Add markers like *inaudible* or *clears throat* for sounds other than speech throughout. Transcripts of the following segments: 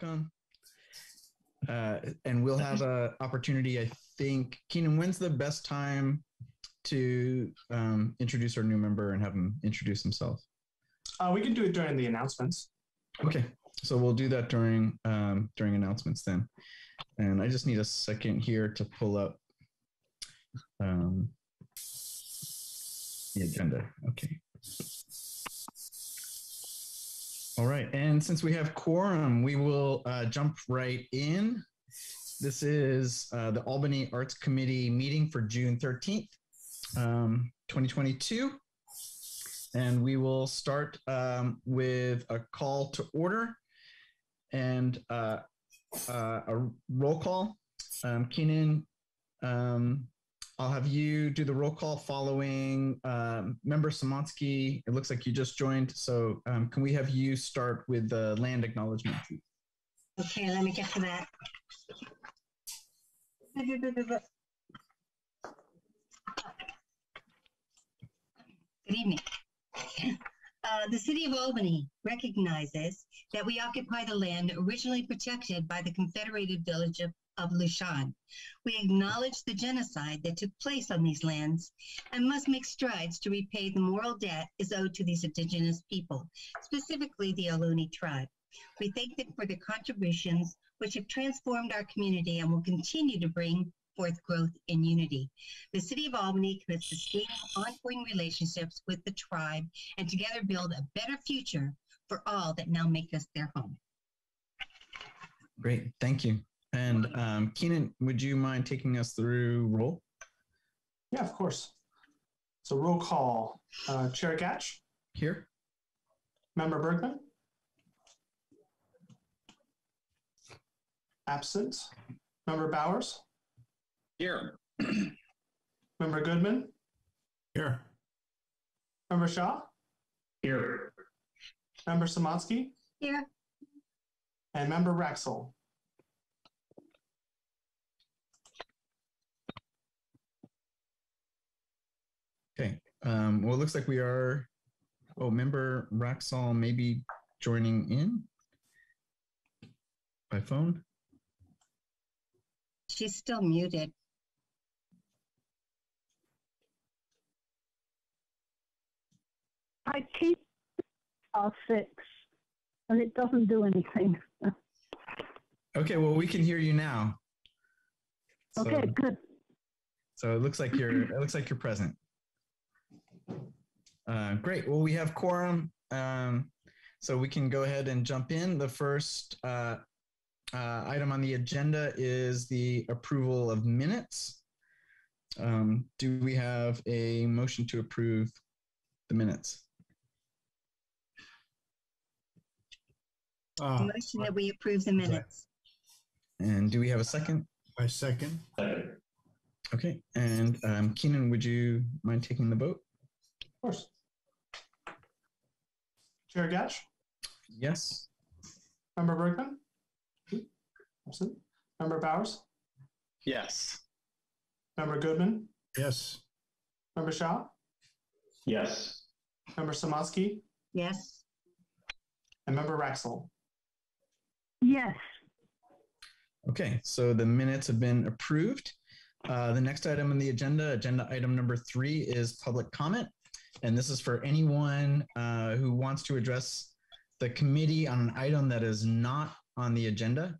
welcome. Uh, and we'll have a opportunity, I think. Keenan, when's the best time to um, introduce our new member and have him introduce himself? Uh, we can do it during the announcements. Okay, so we'll do that during um, during announcements then. And I just need a second here to pull up um, the agenda. Okay. All right, and since we have quorum, we will uh, jump right in. This is uh, the Albany Arts Committee meeting for June 13th, um, 2022. And we will start um, with a call to order and uh, uh, a roll call. Um, Keenan, um, I'll have you do the roll call following um, Member Samansky. It looks like you just joined. So um, can we have you start with the land acknowledgement? Okay, let me get to that. Good evening. Uh, the City of Albany recognizes that we occupy the land originally protected by the Confederated Village of, of Lisjan. We acknowledge the genocide that took place on these lands and must make strides to repay the moral debt is owed to these indigenous people, specifically the Ohlone tribe. We thank them for their contributions, which have transformed our community and will continue to bring forth growth and unity. The City of Albany commits to stable, ongoing relationships with the tribe and together build a better future for all that now make us their home. Great, thank you. And um, Keenan, would you mind taking us through roll? Yeah, of course. So roll call. Uh, Chair Gatch, Here? Member Bergman. Absent. Member Bowers, Here. Member Goodman, Here. Member Shaw, Here. Member Samansky, Here, and Member Raxel. Okay. Um, well, it looks like we are, oh, member Raxall may be joining in by phone. she's still muted. I keep R six, and it doesn't do anything. Okay, well, we can hear you now. So, Okay, good. So it looks like you're it looks like you're present. Uh, great. Well, we have quorum, um, so we can go ahead and jump in. The first uh, uh, item on the agenda is the approval of minutes. Um, do we have a motion to approve the minutes? Uh, Motion that we approve the minutes. And do we have a second? I second. Okay. And um, Keenan, would you mind taking the vote? Of course. Chair Gatch, Yes. Member Bergman. Absent. Member Bowers, Yes. Member Goodman, Yes. Member Shaw, Yes. Member Samansky, Yes, and Member Raxel. Yes, Okay, so the minutes have been approved. Uh, the next item on the agenda, agenda item number three, is public comment. And this is for anyone uh, who wants to address the committee on an item that is not on the agenda.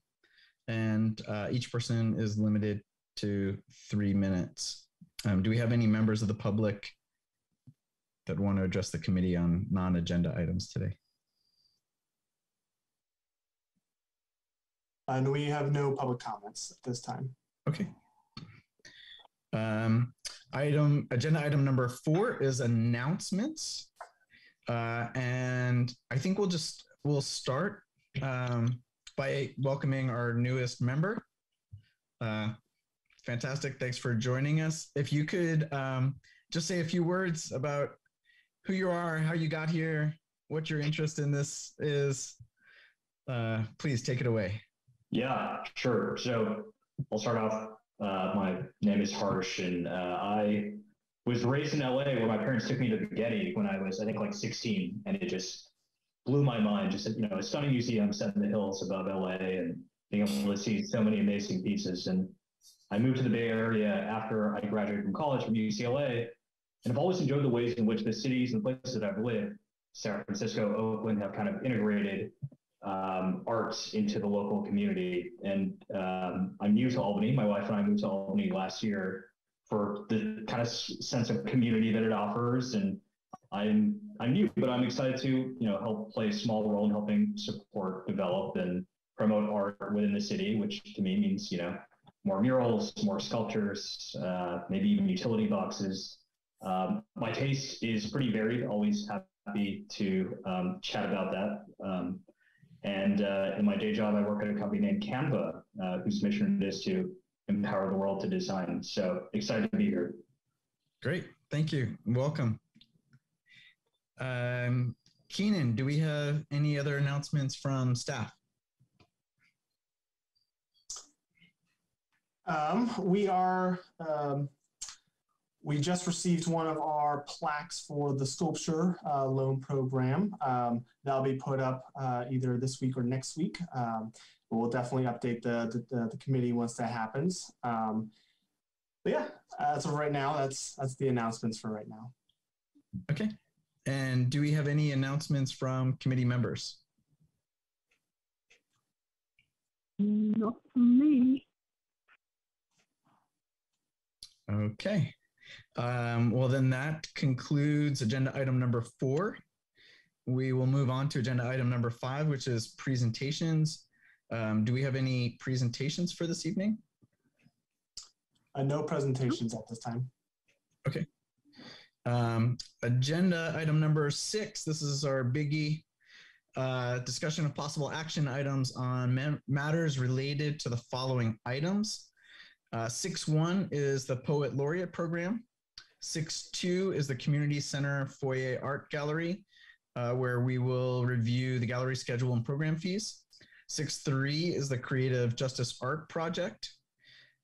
And uh, each person is limited to three minutes. Um, do we have any members of the public that want to address the committee on non agenda items today? And we have no public comments at this time. Okay. Um, item agenda item number four is announcements, uh, and I think we'll just we'll start um, by welcoming our newest member. Uh, fantastic! Thanks for joining us. If you could um, just say a few words about who you are, how you got here, what your interest in this is, uh, please take it away. Yeah, sure. So I'll start off. Uh, my name is Harsh, and uh, I was raised in LA where my parents took me to Getty when I was, I think, like 16, and it just blew my mind. Just you know, a stunning museum set in the hills above LA, and being able to see so many amazing pieces. And I moved to the Bay Area after I graduated from college from UCLA, and I've always enjoyed the ways in which the cities and places that I've lived, San Francisco, Oakland, have kind of integrated um, arts into the local community. And um, I'm new to Albany. My wife and I moved to Albany last year for the kind of sense of community that it offers. And I'm I'm new, but I'm excited to you know help play a small role in helping support, develop, and promote art within the city, which to me means you know more murals, more sculptures, uh, maybe even utility boxes. Um, my taste is pretty varied. Always happy to um, chat about that. Um, and uh, in my day job, I work at a company named Canva, uh, whose mission it is to empower the world to design. So excited to be here. Great. Thank you. Welcome. Um, Keenan, do we have any other announcements from staff? Um, we are, um, we just received one of our plaques for the sculpture uh, loan program. Um, that'll be put up uh, either this week or next week. Um, we'll definitely update the, the, the, committee once that happens. Um, but yeah, as of right now, that's that's the announcements for right now. Okay. And do we have any announcements from committee members? Not from me. Okay. Um, well, then that concludes agenda item number four. We will move on to agenda item number five, which is presentations. Um, do we have any presentations for this evening? Uh, no presentations at this time. Okay. Um, agenda item number six. This is our biggie. Uh, discussion of possible action items on matters related to the following items. Uh, six one is the Poet Laureate Program. Six two is the Community Center Foyer Art Gallery, uh, where we will review the gallery schedule and program fees. Six three is the Creative Justice Art Project.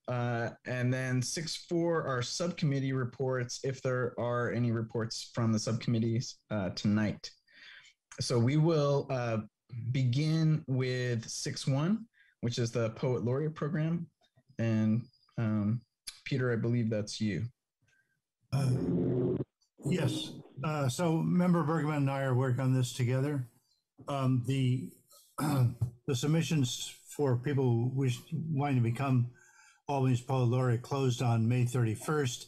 Uh, and then six four are subcommittee reports, if there are any reports from the subcommittees uh, tonight. So we will uh, begin with six one, which is the Poet Laureate Program. And um, Peter, I believe that's you. Uh, yes. Uh, so member Bergman and I are working on this together. Um, the *clears throat* the submissions for people who wish wanting to become Albany's Poet Laureate closed on May 31st.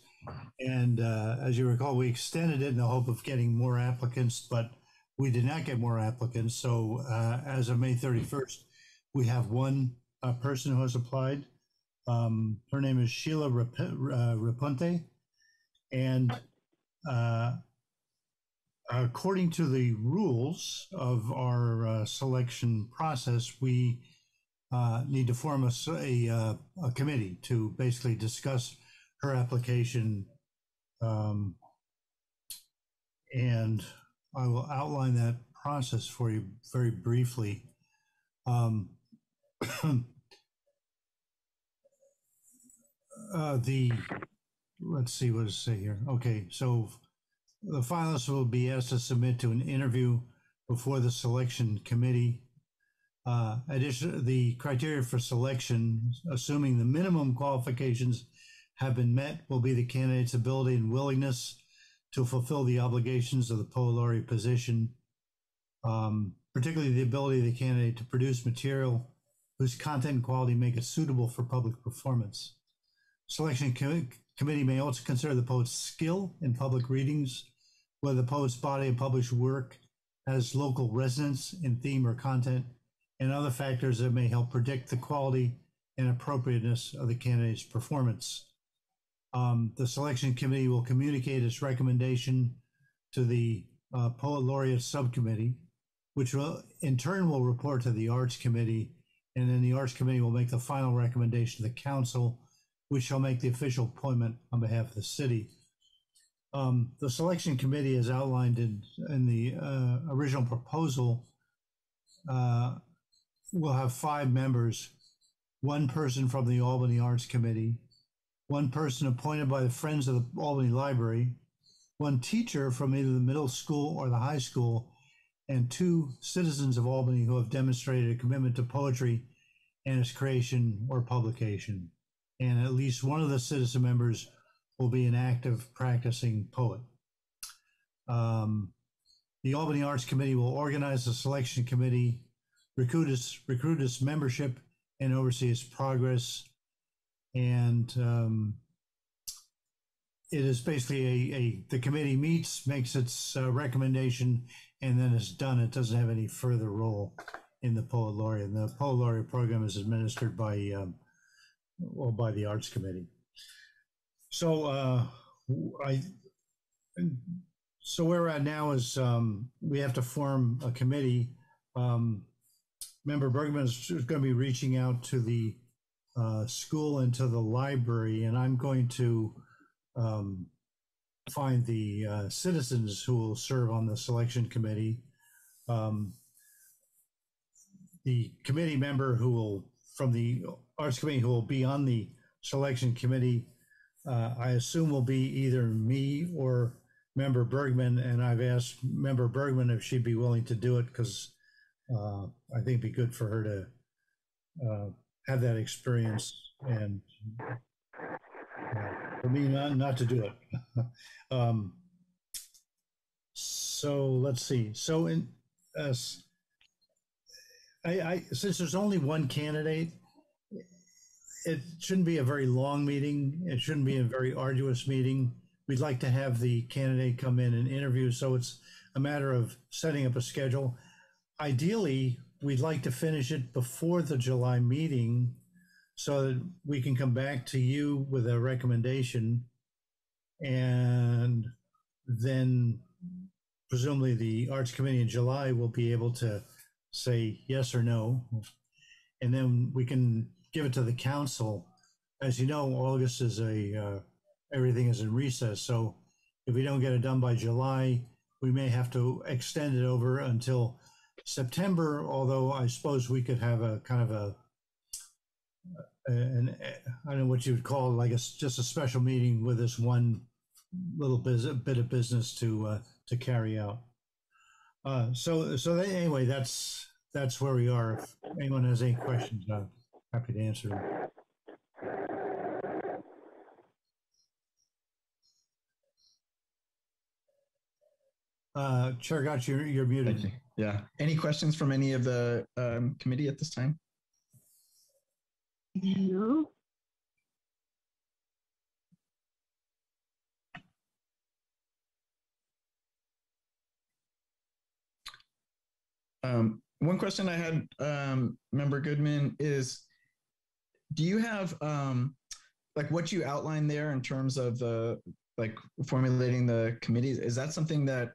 And uh, as you recall, we extended it in the hope of getting more applicants, but we did not get more applicants. So uh, as of May 31st, we have one uh, person who has applied. Um, her name is Sheila Rap- uh, Rapunte. And uh, according to the rules of our uh, selection process, we uh, need to form a, a, uh, a, committee to basically discuss her application. Um, and I will outline that process for you very briefly. Um, *clears throat* uh, the let's see what to say here. Okay, so the finalists will be asked to submit to an interview before the selection committee uh, addition, the criteria for selection, assuming the minimum qualifications have been met, will be the candidate's ability and willingness to fulfill the obligations of the poet laureate position, um, particularly the ability of the candidate to produce material whose content and quality make it suitable for public performance. Selection committee may also consider the poet's skill in public readings, whether the poet's body of published work has local resonance in theme or content, and other factors that may help predict the quality and appropriateness of the candidate's performance. Um, the selection committee will communicate its recommendation to the uh, poet laureate subcommittee, which will in turn will report to the arts committee, and then the arts committee will make the final recommendation to the council, which shall make the official appointment on behalf of the city. Um, the selection committee, as outlined in, in the uh, original proposal, uh, we'll have five members, one person from the Albany Arts Committee, one person appointed by the Friends of the Albany Library, one teacher from either the middle school or the high school, and two citizens of Albany who have demonstrated a commitment to poetry and its creation or publication. And at least one of the citizen members will be an active practicing poet. Um, the Albany Arts Committee will organize a selection committee, recruit its, recruit its membership, and oversee its progress. And um, it is basically a, a the committee meets, makes its uh, recommendation, and then it's done. It doesn't have any further role in the Poet Laureate. The Poet Laureate program is administered by um, well by the Arts Committee. So uh, I so where we're at now is um, we have to form a committee. Um, Member Bergman is going to be reaching out to the uh, school and to the library, and I'm going to um, find the uh, citizens who will serve on the selection committee. Um, the committee member who will, from the arts committee, who will be on the selection committee, uh, I assume will be either me or member Bergman, and I've asked member Bergman if she'd be willing to do it because uh, I think it'd be good for her to uh, have that experience and uh, for me not, not to do it. *laughs* um, so let's see. So in uh, I, I since there's only one candidate, it shouldn't be a very long meeting. It shouldn't be a very arduous meeting. We'd like to have the candidate come in and interview. So it's a matter of setting up a schedule. Ideally, we'd like to finish it before the July meeting so that we can come back to you with a recommendation. And then presumably the Arts Committee in July will be able to say yes or no. And then we can give it to the council. As you know, August is a, uh, everything is in recess. So if we don't get it done by July, we may have to extend it over until September, although I suppose we could have a kind of a, an, I don't know what you would call it, like a, just a special meeting with this one little bit, of business to, uh, to carry out. Uh, so, so anyway, that's, that's where we are. If anyone has any questions, I'm happy to answer them. Uh, Chair Gotch, you're, you're muted. Thank you. Yeah. Any questions from any of the um, committee at this time? No. Um, one question I had, um, Member Goodman, is do you have um, like what you outlined there in terms of the like formulating the committees? Is that something that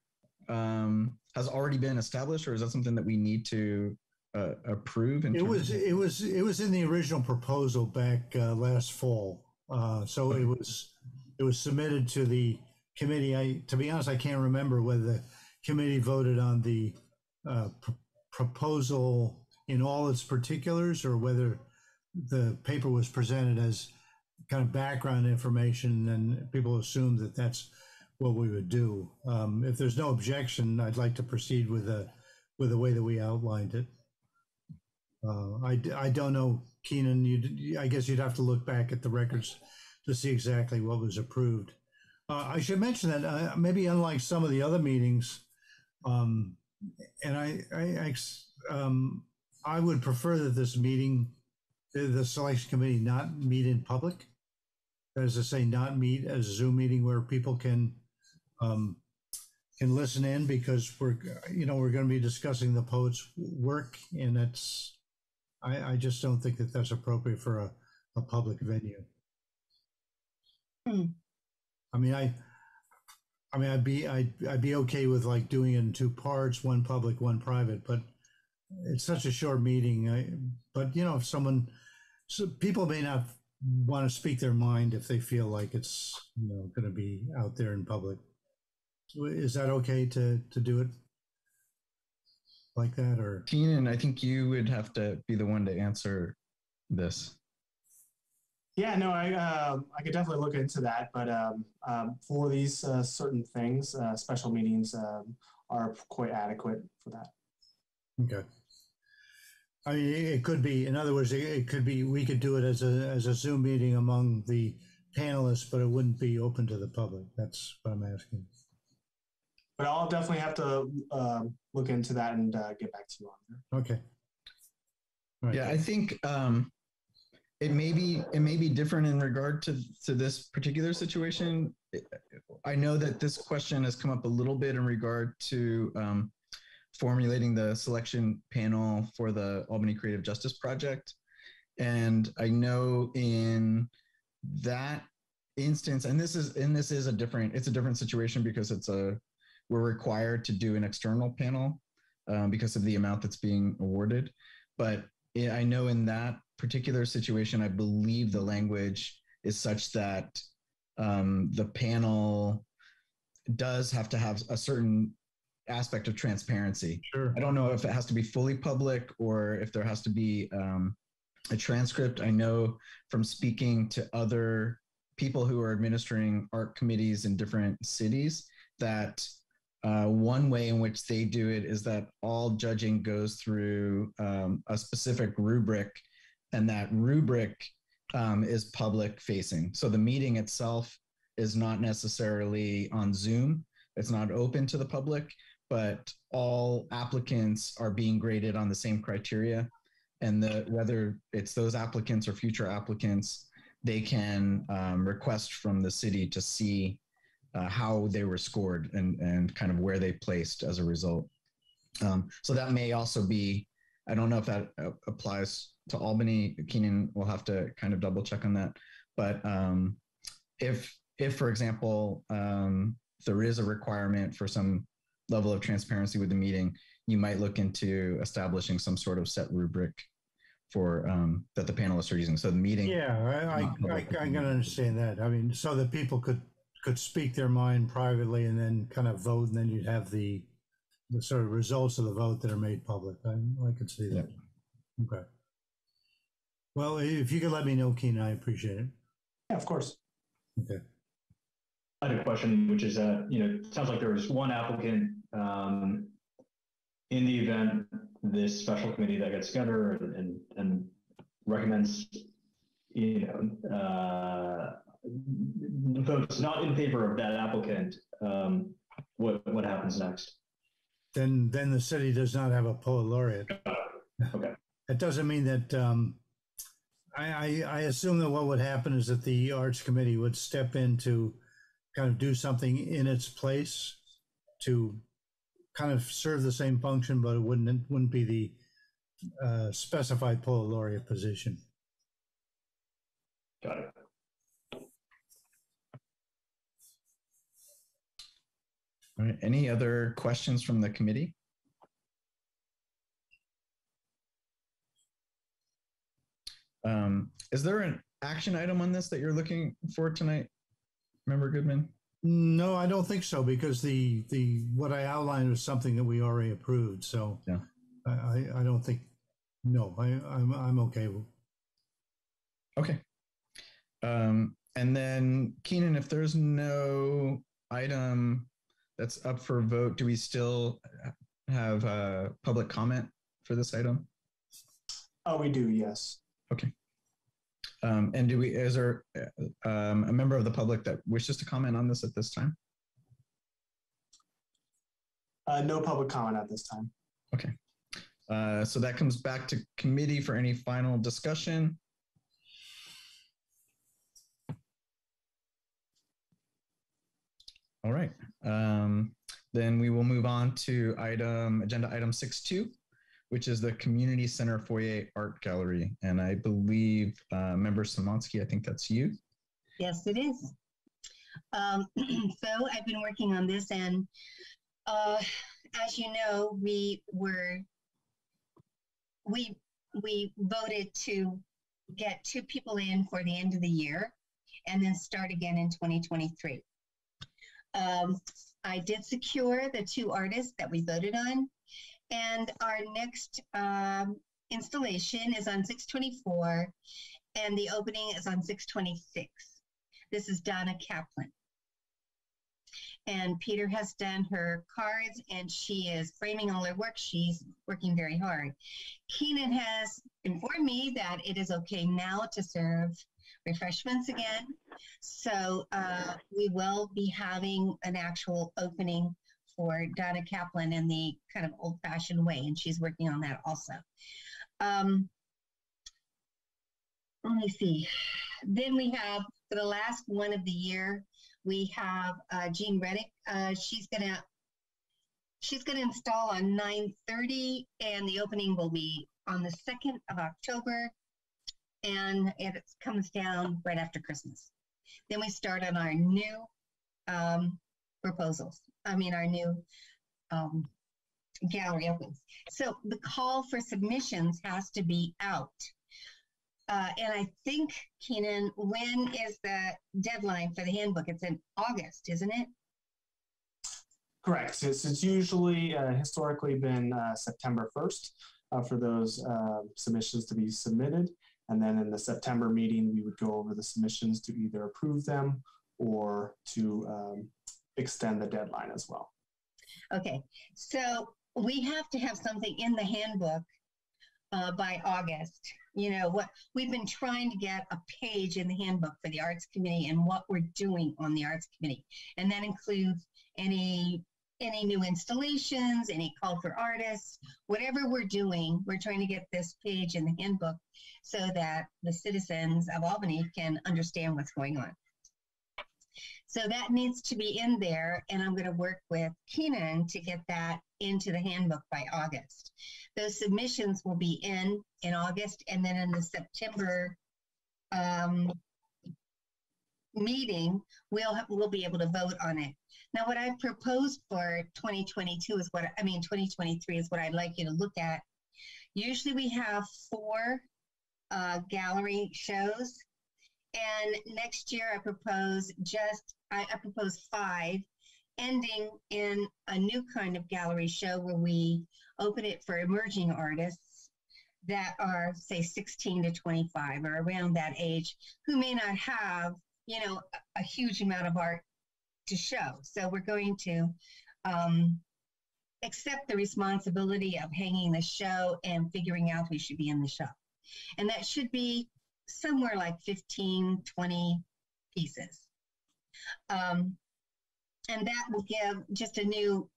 um, has already been established, or is that something that we need to uh, approve? It was, of- it was, it was in the original proposal back uh, last fall. Uh, So it was, it was submitted to the committee. I, to be honest, I can't remember whether the committee voted on the uh, pr- proposal in all its particulars or whether the paper was presented as kind of background information and people assumed that that's what we would do. Um, If there's no objection, I'd like to proceed with the, with the way that we outlined it. Uh, I don't know, Keenan, you, I guess you'd have to look back at the records to see exactly what was approved. Uh, I should mention that uh, maybe unlike some of the other meetings, um, and I, I, I um, I would prefer that this meeting, the, the selection committee not meet in public. As I say, not meet as a Zoom meeting where people can, um, can listen in because we're, you know, we're going to be discussing the poet's work and it's, I, I just don't think that that's appropriate for a, a public venue. Hmm. I mean, I, I mean, I'd be, I'd, I'd be okay with like doing it in two parts, one public, one private, but it's such a short meeting. I, but you know, if someone, so people may not want to speak their mind if they feel like it's, you know, going to be out there in public. Is that okay to, to do it like that or? Keenan, I think you would have to be the one to answer this. Yeah, no, I uh, I could definitely look into that, but um, um, for these uh, certain things, uh, special meetings um, are quite adequate for that. Okay. I mean, it it could be, in other words, it- it could be, we could do it as a, as a Zoom meeting among the panelists, but it wouldn't be open to the public. That's what I'm asking. But I'll definitely have to um, look into that and uh, get back to you on that. Okay. All right. Yeah, I think um, it may be it may be different in regard to to this particular situation. I know that this question has come up a little bit in regard to um, formulating the selection panel for the Albany Creative Justice Project, and I know in that instance, and this is and this is a different it's a different situation because it's a we're required to do an external panel um, because of the amount that's being awarded, but I know in that particular situation, I believe the language is such that um, the panel does have to have a certain aspect of transparency. Sure. I don't know if it has to be fully public or if there has to be um, a transcript. I know from speaking to other people who are administering art committees in different cities that uh, one way in which they do it is that all judging goes through um, a specific rubric, and that rubric um, is public facing. So the meeting itself is not necessarily on Zoom, it's not open to the public, but all applicants are being graded on the same criteria. And the, whether it's those applicants or future applicants, they can um, request from the city to see uh, how they were scored and and kind of where they placed as a result. Um, so that may also be, I don't know if that uh, applies to Albany. Keenan will have to kind of double check on that. But um, if if for example um, there is a requirement for some level of transparency with the meeting, you might look into establishing some sort of set rubric for um, that the panelists are using. So the meeting, Yeah, I, I, I, I can understand that. I mean, so that people could, could speak their mind privately and then kind of vote, and then you'd have the, the sort of results of the vote that are made public. I, I could see that. Okay. Well, if you could let me know, Keenan, I appreciate it. Yeah, of course. Okay. I had a question, which is that, you know, it sounds like there was one applicant um, in the event this special committee that gets together and, and, and recommends, you know, uh, votes not in favor of that applicant, um, what, what happens next? Then, then the city does not have a poet laureate. Okay. That doesn't mean that, um, I, I, I assume that what would happen is that the arts committee would step in to kind of do something in its place to kind of serve the same function, but it wouldn't, it wouldn't be the uh, specified poet laureate position. Got it. All right. Any other questions from the committee? Um, is there an action item on this that you're looking for tonight, Member Goodman? No, I don't think so because the, the, what I outlined was something that we already approved. So Yeah. I, I, I don't think, no, I, I'm, I'm okay. Okay. Um, and then Keenan, if there's no item that's up for vote, do we still have uh, public comment for this item? Oh, we do. Yes. Um, and do we, is there uh, um, a member of the public that wishes to comment on this at this time? Uh, no public comment at this time. Okay. Uh, so that comes back to committee for any final discussion. All right. Um, then we will move on to item agenda item six two, which is the community center foyer art gallery. And I believe uh, member Samansky, I think that's you. Yes, it is. Um, *clears throat* so I've been working on this, and uh, as you know, we were we we voted to get two people in for the end of the year, and then start again in 2023. Um, I did secure the two artists that we voted on, and our next um, installation is on 624 and the opening is on 626. This is Donna Kaplan. And Peter has done her cards and she is framing all her work. She's working very hard. Keenan has informed me that it is okay now to serve refreshments again. So uh, we will be having an actual opening for Donna Kaplan in the kind of old fashioned way, and she's working on that also. Um, let me see. Then we have for the last one of the year, we have uh, Jean Reddick. Uh, she's gonna she's gonna install on 9:30, and the opening will be on the 2nd of October, and it comes down right after Christmas. Then we start on our new um, proposals. I mean, our new um, gallery opens. So the call for submissions has to be out. Uh, and I think, Keenan, when is the deadline for the handbook? It's in August, isn't it? Correct. It's, it's usually uh, historically been uh, September 1st uh, for those uh, submissions to be submitted. And then in the September meeting, we would go over the submissions to either approve them or to um, extend the deadline as well. Okay, so we have to have something in the handbook uh, by August. You know what we've been trying to get a page in the handbook for the arts committee and what we're doing on the arts committee, and that includes any any new installations, any call for artists, whatever we're doing. We're trying to get this page in the handbook so that the citizens of Albany can understand what's going on. So that needs to be in there, and I'm going to work with Keenan to get that into the handbook by August. Those submissions will be in in August, and then in the September um, meeting, we'll have, we'll be able to vote on it. Now, what I've proposed for 2022 is what I mean 2023 is what I'd like you to look at. Usually, we have four uh, gallery shows and next year, I propose just, I, I propose five, ending in a new kind of gallery show where we open it for emerging artists that are, say, 16 to 25 or around that age who may not have, you know, a, a huge amount of art to show. So we're going to um, accept the responsibility of hanging the show and figuring out who should be in the show. And that should be somewhere like 15, 20 pieces. Um, and that will give just a new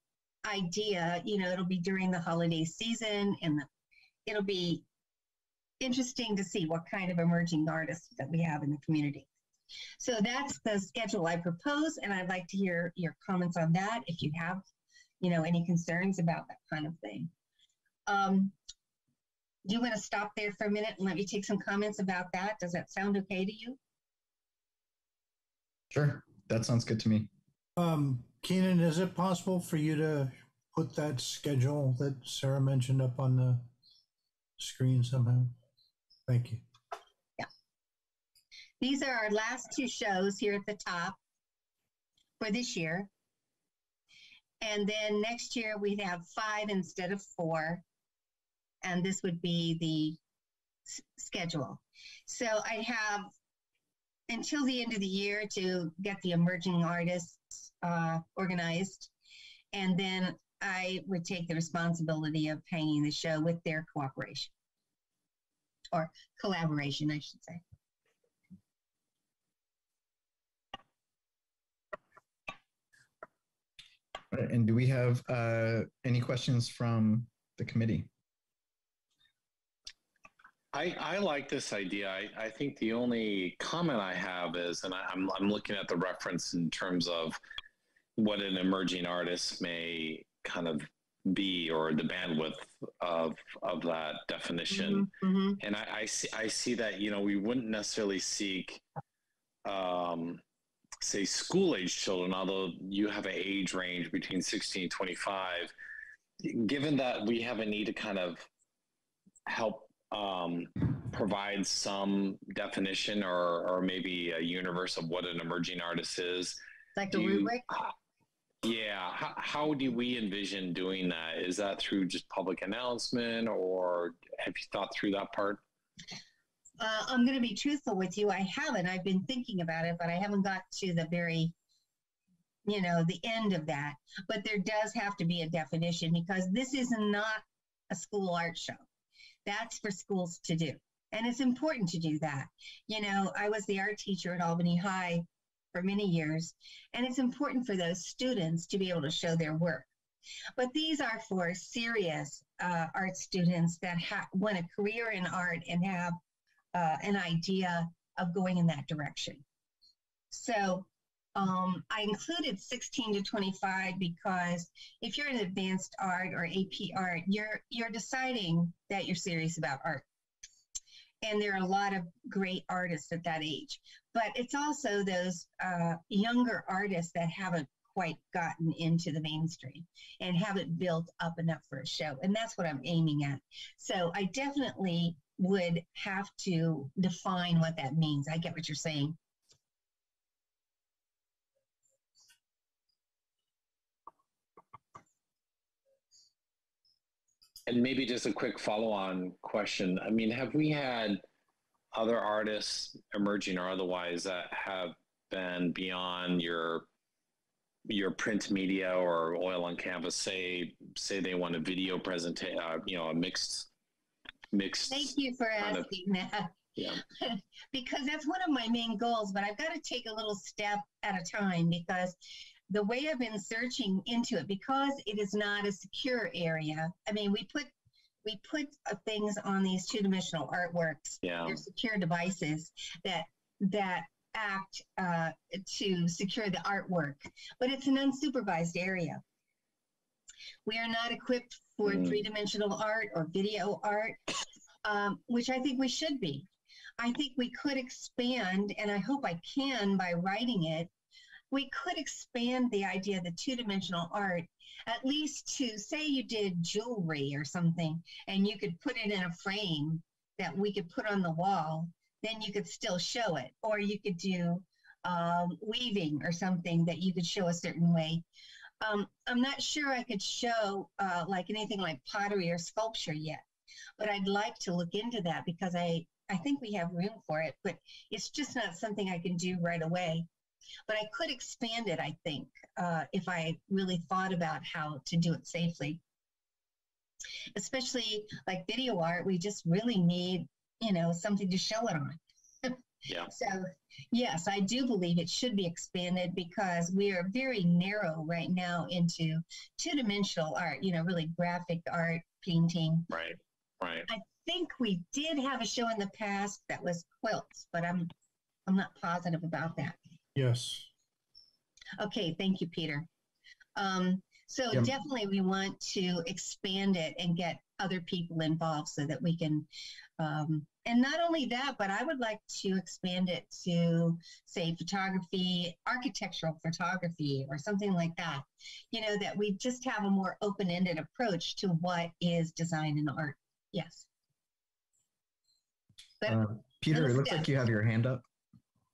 idea. You know, it'll be during the holiday season and the, it'll be interesting to see what kind of emerging artists that we have in the community. So that's the schedule I propose, and I'd like to hear your comments on that if you have, you know, any concerns about that kind of thing. Um, do you want to stop there for a minute and let me take some comments about that? Does that sound okay to you? Sure, that sounds good to me. Um, Keenan, is it possible for you to put that schedule that Sarah mentioned up on the screen somehow? Thank you. Yeah. These are our last two shows here at the top for this year. And then next year we'd have five instead of four and this would be the s- schedule. So I'd have until the end of the year to get the emerging artists uh, organized, and then I would take the responsibility of hanging the show with their cooperation or collaboration, I should say. And do we have uh, any questions from the committee? I, I like this idea. I, I think the only comment I have is, and I, I'm, I'm looking at the reference in terms of what an emerging artist may kind of be or the bandwidth of of that definition Mm-hmm. and I, I see i see that you know we wouldn't necessarily seek um say school age children although you have an age range between 16 and 25 given that we have a need to kind of help um, provide some definition or, or maybe a universe of what an emerging artist is. Like you- rubric? Yeah. How, how do we envision doing that? Is that through just public announcement or have you thought through that part? Uh, I'm going to be truthful with you. I haven't. I've been thinking about it, but I haven't got to the very, you know, the end of that. But there does have to be a definition because this is not a school art show. That's for schools to do. And it's important to do that. You know, I was the art teacher at Albany High for many years, and it's important for those students to be able to show their work. But these are for serious uh, art students that ha- want a career in art and have uh, an idea of going in that direction. So um, I included 16 to 25 because if you're in advanced art or AP art, you're you're deciding that you're serious about art. And there are a lot of great artists at that age. But it's also those uh, younger artists that haven't quite gotten into the mainstream and haven't built up enough for a show. And that's what I'm aiming at. So I definitely would have to define what that means. I get what you're saying. And maybe just a quick follow on question. I mean, have we had other artists, emerging or otherwise, that have been beyond your your print media or oil on canvas? Say say they want a video presentation uh, you know a mixed mixed thank you for asking of, that. Yeah. *laughs* Because that's one of my main goals but i've got to take a little step at a time because the way i've been searching into it because it is not a secure area i mean we put we put uh, things on these two-dimensional artworks yeah they're secure devices that that act uh, to secure the artwork, but it's an unsupervised area. We are not equipped for mm. three dimensional art or video art, um, which I think we should be. I think we could expand, and I hope I can by writing it. We could expand the idea of the two dimensional art, at least to say you did jewelry or something, and you could put it in a frame that we could put on the wall then you could still show it. Or you could do um, weaving or something that you could show a certain way. Um, I'm not sure I could show uh, like anything like pottery or sculpture yet, but I'd like to look into that because I, I think we have room for it, but it's just not something I can do right away. But I could expand it, I think, uh, if I really thought about how to do it safely. Especially like video art, we just really need you know, something to show it on. *laughs* yeah. So, yes, I do believe it should be expanded because we are very narrow right now into two dimensional art, you know, really graphic art, painting. Right, right. I think we did have a show in the past that was quilts, but I'm I'm not positive about that. Yes. Okay, thank you, Peter. Um, so yep. definitely we want to expand it and get other people involved so that we can um, and not only that, but I would like to expand it to, say, photography, architectural photography, or something like that. You know, that we just have a more open ended approach to what is design and art. Yes. But uh, Peter, it looks like you have your hand up.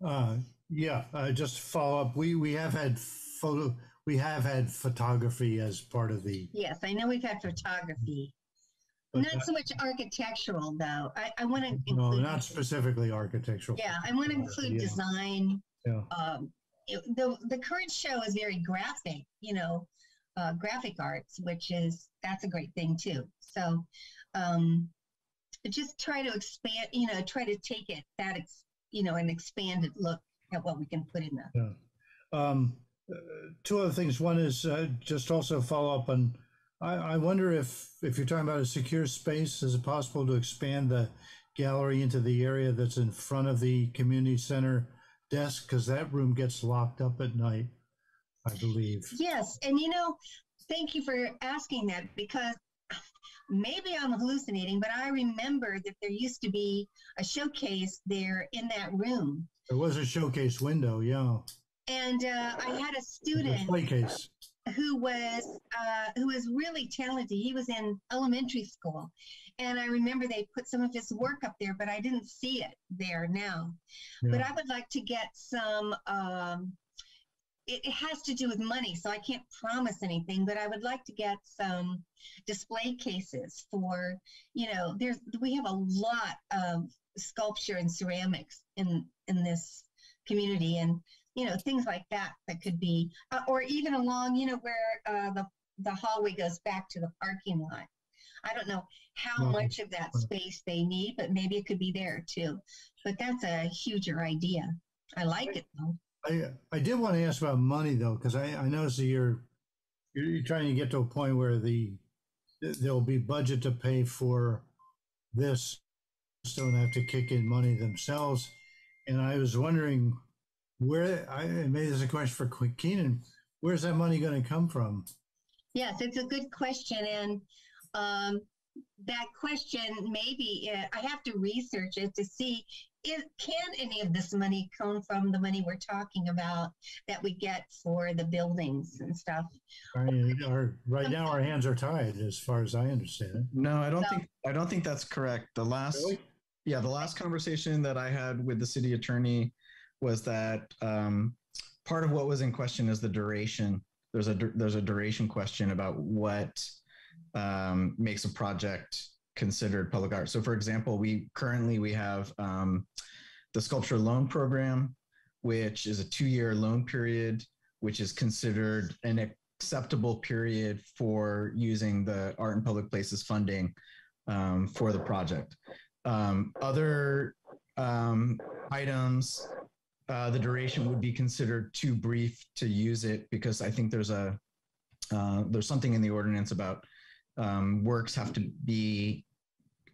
Uh, yeah, uh, just follow up. We we have had photo. We have had photography as part of the. Yes, I know we've had photography. Not so much architectural, though. I, I want to include. No, not specifically architectural. Yeah, I want to include Yeah. design. Yeah. Um, it, the the current show is very graphic, you know, uh, graphic arts, which is that's a great thing too. So, um, just try to expand, you know, try to take it that ex, you know, an expanded look at what we can put in there. Um, uh, two other things. One is uh, just also follow up on I, I wonder if, if you're talking about a secure space, is it possible to expand the gallery into the area that's in front of the community center desk? Because that room gets locked up at night, I believe. Yes, and you know, thank you for asking that because maybe I'm hallucinating, but I remember that there used to be a showcase there in that room. There was a showcase window, yeah. And uh, I had a student. Play case who was uh, who was really talented. He was in elementary school, and I remember they put some of his work up there, but I didn't see it there now. Yeah. But I would like to get some um, it, it has to do with money, so I can't promise anything, but I would like to get some display cases for, you know, there's we have a lot of sculpture and ceramics in in this community and you know things like that that could be uh, or even along you know where uh, the the hallway goes back to the parking lot. I don't know how much of that space they need but maybe it could be there too. But that's a huger idea. I like it though. I, I did want to ask about money though, because I, I noticed that you're, you're you're trying to get to a point where the there'll be budget to pay for this, so don't have to kick in money themselves. And I was wondering where I maybe this is a question for Qu- Keenan. Where's that money going to come from? Yes, it's a good question. And um, that question, maybe uh, I have to research it to see if, can any of this money come from the money we're talking about that we get for the buildings and stuff? I mean, our, right now, our hands are tied, as far as I understand it. No, I don't No. think I don't think that's correct. The last Really? Yeah, the last conversation that I had with the city attorney was that um, part of what was in question is the duration. There's a there's a duration question about what um, makes a project considered public art. So, for example, we currently we have um, the sculpture loan program, which is a two-year loan period, which is considered an acceptable period for using the art and public places funding um, for the project. Um, other um, items, uh, the duration would be considered too brief to use it because I think there's a uh, there's something in the ordinance about um, works have to be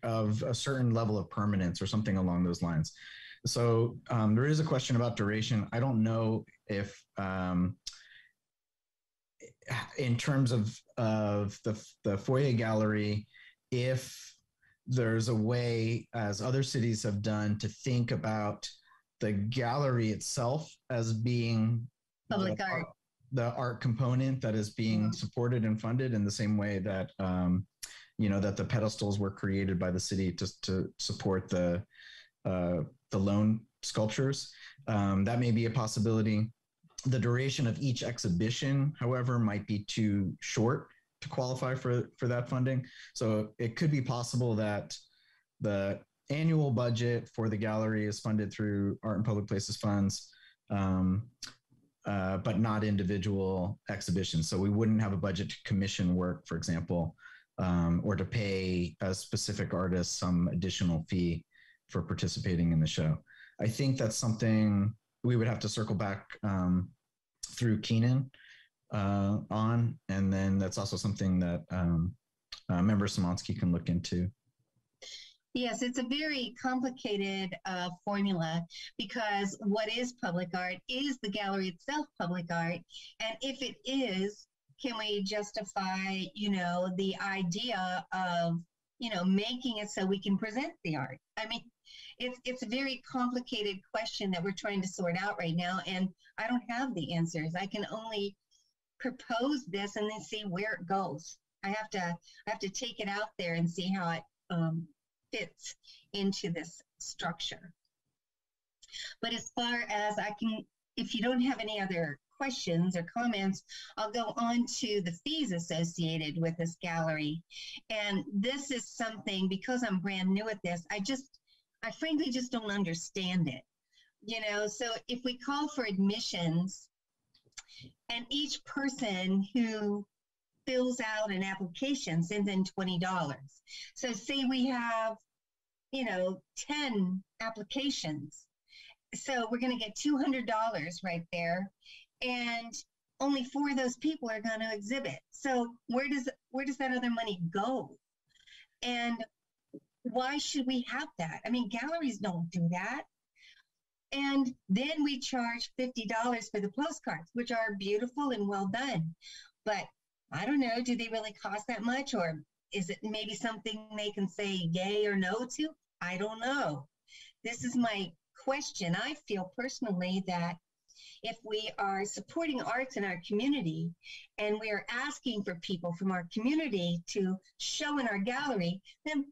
of a certain level of permanence or something along those lines. So um, there is a question about duration. I don't know if, um, in terms of of the the foyer gallery, if there's a way, as other cities have done, to think about the gallery itself as being Public the art. the art component that is being supported and funded in the same way that um, you know that the pedestals were created by the city to to support the uh, the loan sculptures. Um, that may be a possibility. The duration of each exhibition, however, might be too short to qualify for for that funding. So it could be possible that the annual budget for the gallery is funded through Art and Public Places funds. Um, uh, but not individual exhibitions. So we wouldn't have a budget to commission work, for example, um, or to pay a specific artist some additional fee for participating in the show. I think that's something we would have to circle back um, through Keenan uh, on, and then that's also something that um, uh, Member Samansky can look into. Yes, it's a very complicated uh, formula because what is public art? Is the gallery itself public art? And if it is, can we justify, you know, the idea of, you know, making it so we can present the art? I mean, it's it's a very complicated question that we're trying to sort out right now, and I don't have the answers. I can only propose this and then see where it goes. I have to I have to take it out there and see how it um, fits into this structure. But as far as I can, if you don't have any other questions or comments, I'll go on to the fees associated with this gallery. And this is something, because I'm brand new at this, I just, I frankly just don't understand it. You know, so if we call for admissions and each person who fills out an application sends in $20. So say we have, you know, 10 applications. So we're going to get $200 right there and only four of those people are going to exhibit. So where does where does that other money go? And why should we have that? I mean, galleries don't do that. And then we charge $50 for the postcards, which are beautiful and well done. But I don't know, do they really cost that much? Or is it maybe something they can say yay or no to? I don't know. This is my question. I feel personally that if we are supporting arts in our community and we are asking for people from our community to show in our gallery, then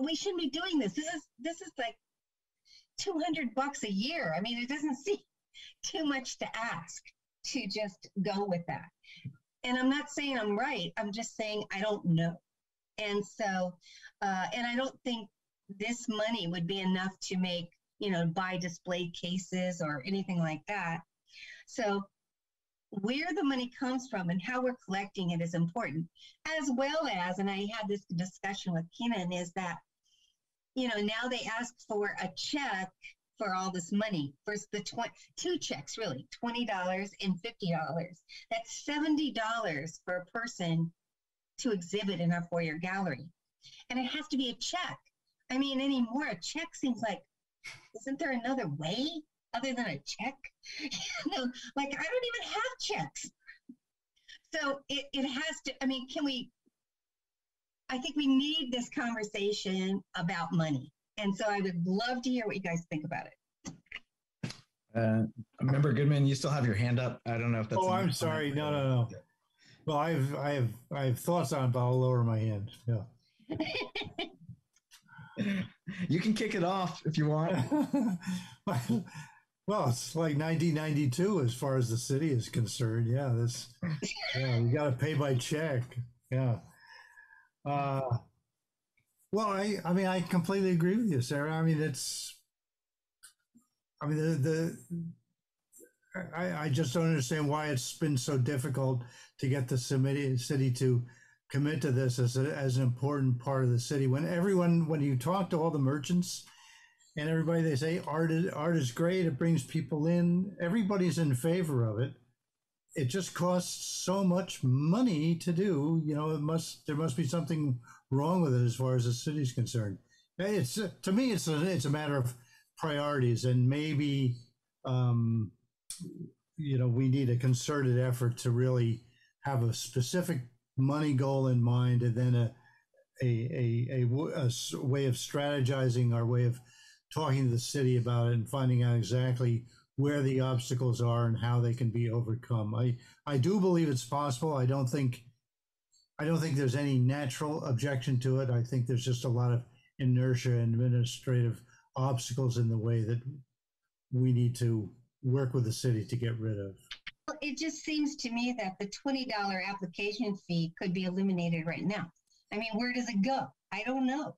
we shouldn't be doing this. This is this is like 200 bucks a year. I mean, it doesn't *laughs* seem too much to ask. to just go with that. And I'm not saying I'm right. I'm just saying I don't know. And so, uh, and I don't think this money would be enough to make, you know, buy display cases or anything like that. So, where the money comes from and how we're collecting it is important, as well as, and I had this discussion with Keenan, is that, you know, now they ask for a check for all this money. First, the tw- two checks, really, $20 and $50. That's $70 for a person to exhibit in our foyer gallery. And it has to be a check. I mean, anymore, a check seems like, isn't there another way other than a check? *laughs* know, like I don't even have checks. So it, it has to, I mean, can we, I think we need this conversation about money. And so I would love to hear what you guys think about it. Uh, Member Goodman, you still have your hand up. I don't know if that's. Oh, I'm sorry. No, no, no. Well, I have, I have, I have thoughts on it, but I'll lower my hand. Yeah. *laughs* you can kick it off if you want. *laughs* well, it's like 1992 as far as the city is concerned. Yeah, this. Yeah, we got to pay by check. Yeah. Uh, well, I, I mean, I completely agree with you, Sarah. I mean, it's. I mean, the the. I, I just don't understand why it's been so difficult to get the city, city to commit to this as, a, as an important part of the city. When everyone, when you talk to all the merchants and everybody, they say art is, art is great. It brings people in. Everybody's in favor of it. It just costs so much money to do. You know, it must there must be something wrong with it as far as the city's concerned. It's to me, it's a it's a matter of priorities, and maybe um, you know we need a concerted effort to really have a specific money goal in mind and then a a, a, a, a way of strategizing our way of talking to the city about it and finding out exactly where the obstacles are and how they can be overcome. I, I do believe it's possible. I don't think I don't think there's any natural objection to it. I think there's just a lot of inertia and administrative obstacles in the way that we need to work with the city to get rid of. Well, it just seems to me that the $20 application fee could be eliminated right now. I mean, where does it go? I don't know.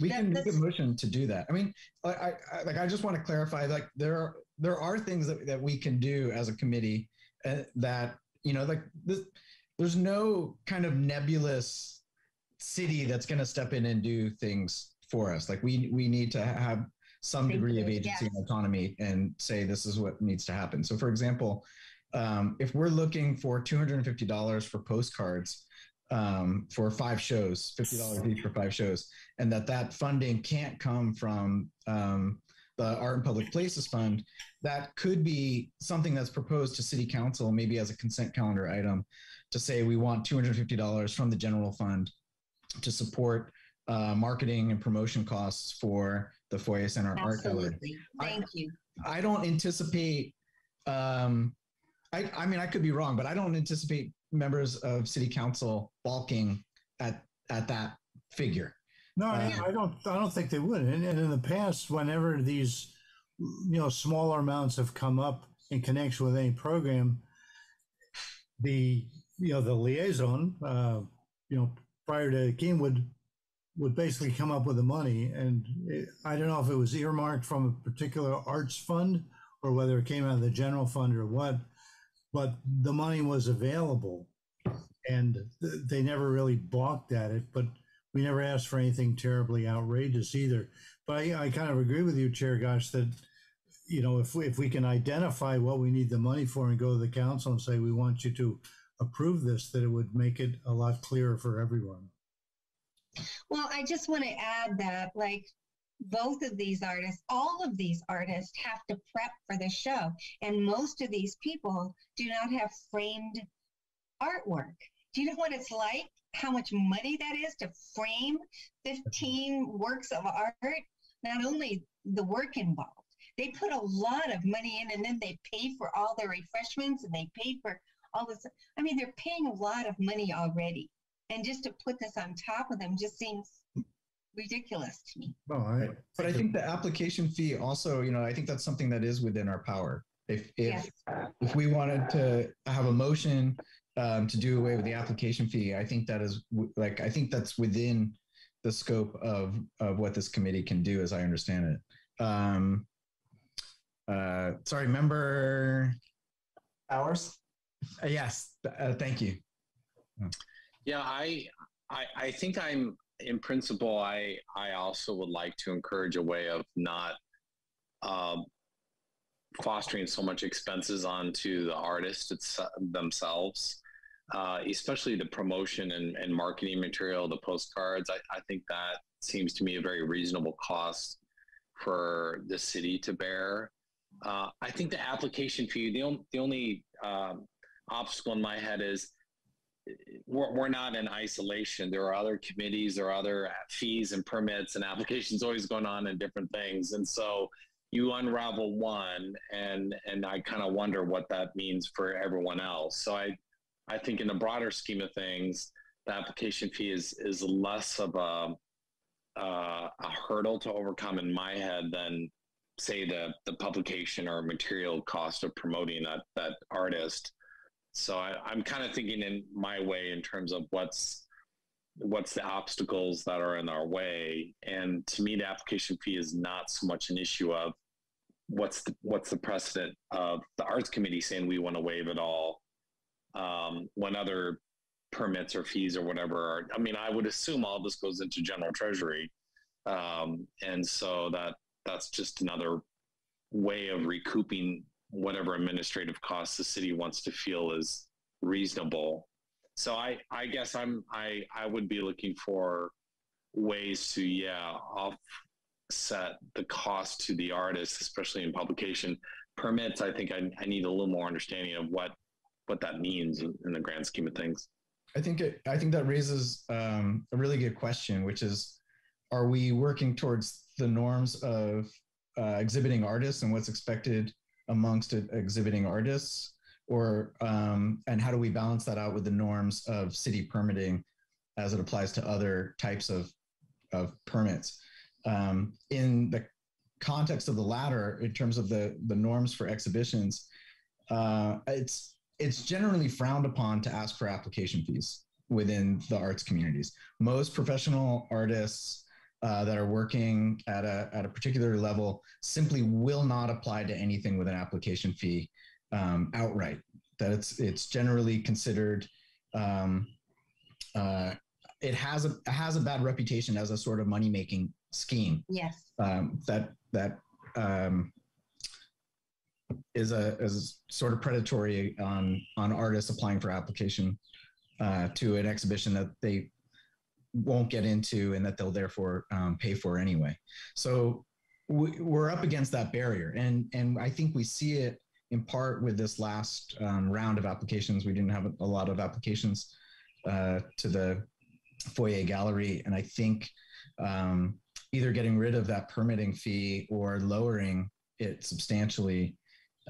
We that, can make a motion to do that. I mean, I, I, like I just want to clarify, like there are there are things that, that we can do as a committee uh, that you know, like this, there's no kind of nebulous city that's going to step in and do things for us. Like we we need to have some degree of agency yes. and autonomy and say this is what needs to happen. So, for example, um, if we're looking for $250 for postcards um, for five shows, $50 each for five shows, and that that funding can't come from um, the Art and Public Places Fund, that could be something that's proposed to City Council, maybe as a consent calendar item, to say we want $250 from the general fund to support uh, marketing and promotion costs for the Foyer Center Art Gallery. Thank I, you. I don't anticipate um, I, I mean, I could be wrong, but I don't anticipate members of city council balking at at that figure. No, uh, I, don't. I don't think they would. And, and, in the past, whenever these, you know, smaller amounts have come up in connection with any program, the you know the liaison, uh, you know, prior to King would would basically come up with the money, and it, I don't know if it was earmarked from a particular arts fund or whether it came out of the general fund or what but the money was available and th- they never really balked at it but we never asked for anything terribly outrageous either but i, I kind of agree with you chair gosh that you know if we, if we can identify what we need the money for and go to the council and say we want you to approve this that it would make it a lot clearer for everyone well i just want to add that like both of these artists, all of these artists have to prep for the show. And most of these people do not have framed artwork. Do you know what it's like? How much money that is to frame 15 works of art? Not only the work involved, they put a lot of money in and then they pay for all their refreshments and they pay for all this. I mean, they're paying a lot of money already. And just to put this on top of them just seems ridiculous to me. Oh, I, but I think the application fee also, you know, I think that's something that is within our power. If if Yes. if we wanted to have a motion um, to do away with the application fee, I think that is like I think that's within the scope of of what this committee can do, as I understand it. Um, uh, sorry, member. Hours? Uh, yes, uh, thank you. Yeah, I, I, I think I'm in principle. I, I also would like to encourage a way of not um, fostering so much expenses onto the artists it's, themselves, uh, especially the promotion and, and marketing material, the postcards. I, I think that seems to me a very reasonable cost for the city to bear. Uh, I think the application fee, the, on, the only um, obstacle in my head is we're, we're not in isolation. There are other committees, there are other fees and permits and *laughs* applications always going on in different things. And so you unravel one and and I kind of wonder what that means for everyone else. So I I think in the broader scheme of things, the application fee is is less of a uh, a hurdle to overcome in my head than say the the publication or material cost of promoting that that artist. So I, I'm kind of thinking in my way in terms of what's what's the obstacles that are in our way, and to me, the application fee is not so much an issue of what's the what's the precedent of the arts committee saying we want to waive it all um, when other permits or fees or whatever are. I mean, I would assume all this goes into general treasury, um, and so that that's just another way of recouping whatever administrative costs the city wants to feel is reasonable. So I, I guess I'm I I would be looking for ways to yeah offset the cost to the artist, especially in publication permits. I think I, I need a little more understanding of what what that means in, the grand scheme of things. I think it, I think that raises um, a really good question, which is, are we working towards the norms of uh, exhibiting artists and what's expected amongst exhibiting artists, or um, and how do we balance that out with the norms of city permitting as it applies to other types of of permits? Um, in the context of the latter, in terms of the the norms for exhibitions, uh, it's it's generally frowned upon to ask for application fees within the arts communities. Most professional artists uh, that are working at a, at a particular level simply will not apply to anything with an application fee um, outright. That it's it's generally considered um, uh, it has a it has a bad reputation as a sort of money making scheme. Yes. Um, that that um, is a is sort of predatory on on artists applying for application uh, to an exhibition that they won't get into and that they'll therefore um, pay for anyway. So we, we're up against that barrier, and and I think we see it in part with this last um, round of applications. We didn't have a lot of applications uh, to the foyer gallery, and I think um, either getting rid of that permitting fee or lowering it substantially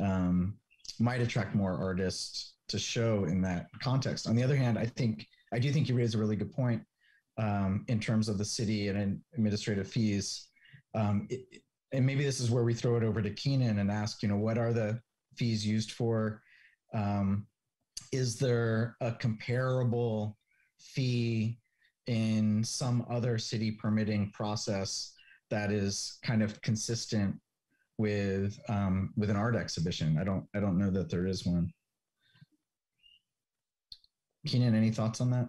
um, might attract more artists to show in that context. On the other hand, I think I do think you raise a really good point um, in terms of the city and administrative fees. Um, it, and maybe this is where we throw it over to Keenan and ask, you know, what are the fees used for? Um, is there a comparable fee in some other city permitting process that is kind of consistent with um, with an art exhibition. I don't I don't know that there is one. Keenan, any thoughts on that?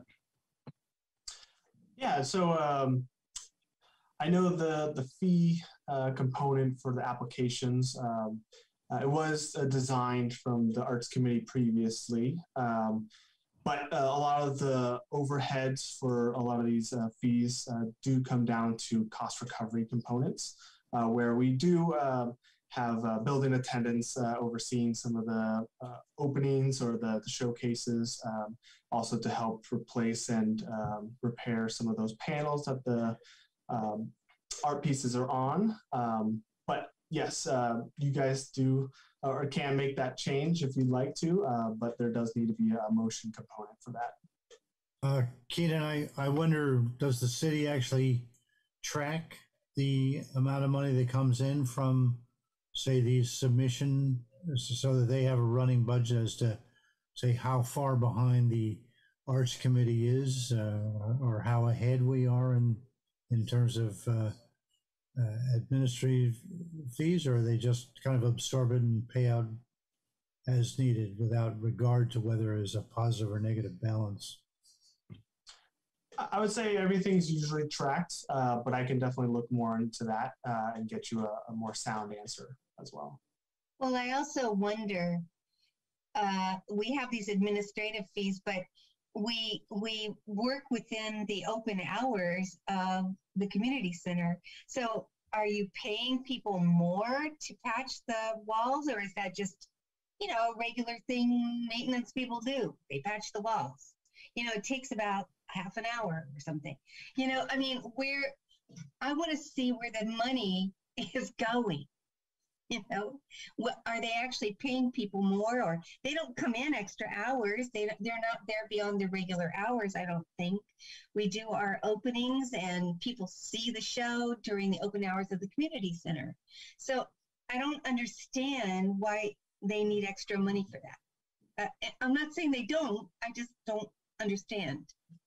Yeah, so um, I know the the fee uh, component for the applications. Um, uh, it was uh, designed from the arts committee previously, um, but uh, a lot of the overheads for a lot of these uh, fees uh, do come down to cost recovery components, where we do have uh, building attendants uh, overseeing some of the uh, openings or the, the showcases, um, also to help replace and um, repair some of those panels that the um, art pieces are on. Um, but yes, uh, you guys do or can make that change if you'd like to, uh, but there does need to be a motion component for that. Uh, Keenan, I, I wonder, does the city actually track the amount of money that comes in from say these submission so that they have a running budget as to say how far behind the arts committee is, uh, or how ahead we are in in terms of uh, uh, administrative fees, or are they just kind of absorb it and pay out as needed without regard to whether it's a positive or negative balance? I would say everything's usually tracked, uh, but I can definitely look more into that uh, and get you a, a more sound answer as well. Well, I also wonder, uh, we have these administrative fees, but we, we work within the open hours of the community center. So are you paying people more to patch the walls or is that just, you know, a regular thing maintenance people do? They patch the walls. You know, it takes about half an hour or something. You know, I mean, where I want to see where the money *laughs* is going. You know, what are they actually paying people more, or they don't come in extra hours? They they're not there beyond the regular hours. I don't think we do our openings, and people see the show during the open hours of the community center. So I don't understand why they need extra money for that. Uh, I'm not saying they don't. I just don't understand.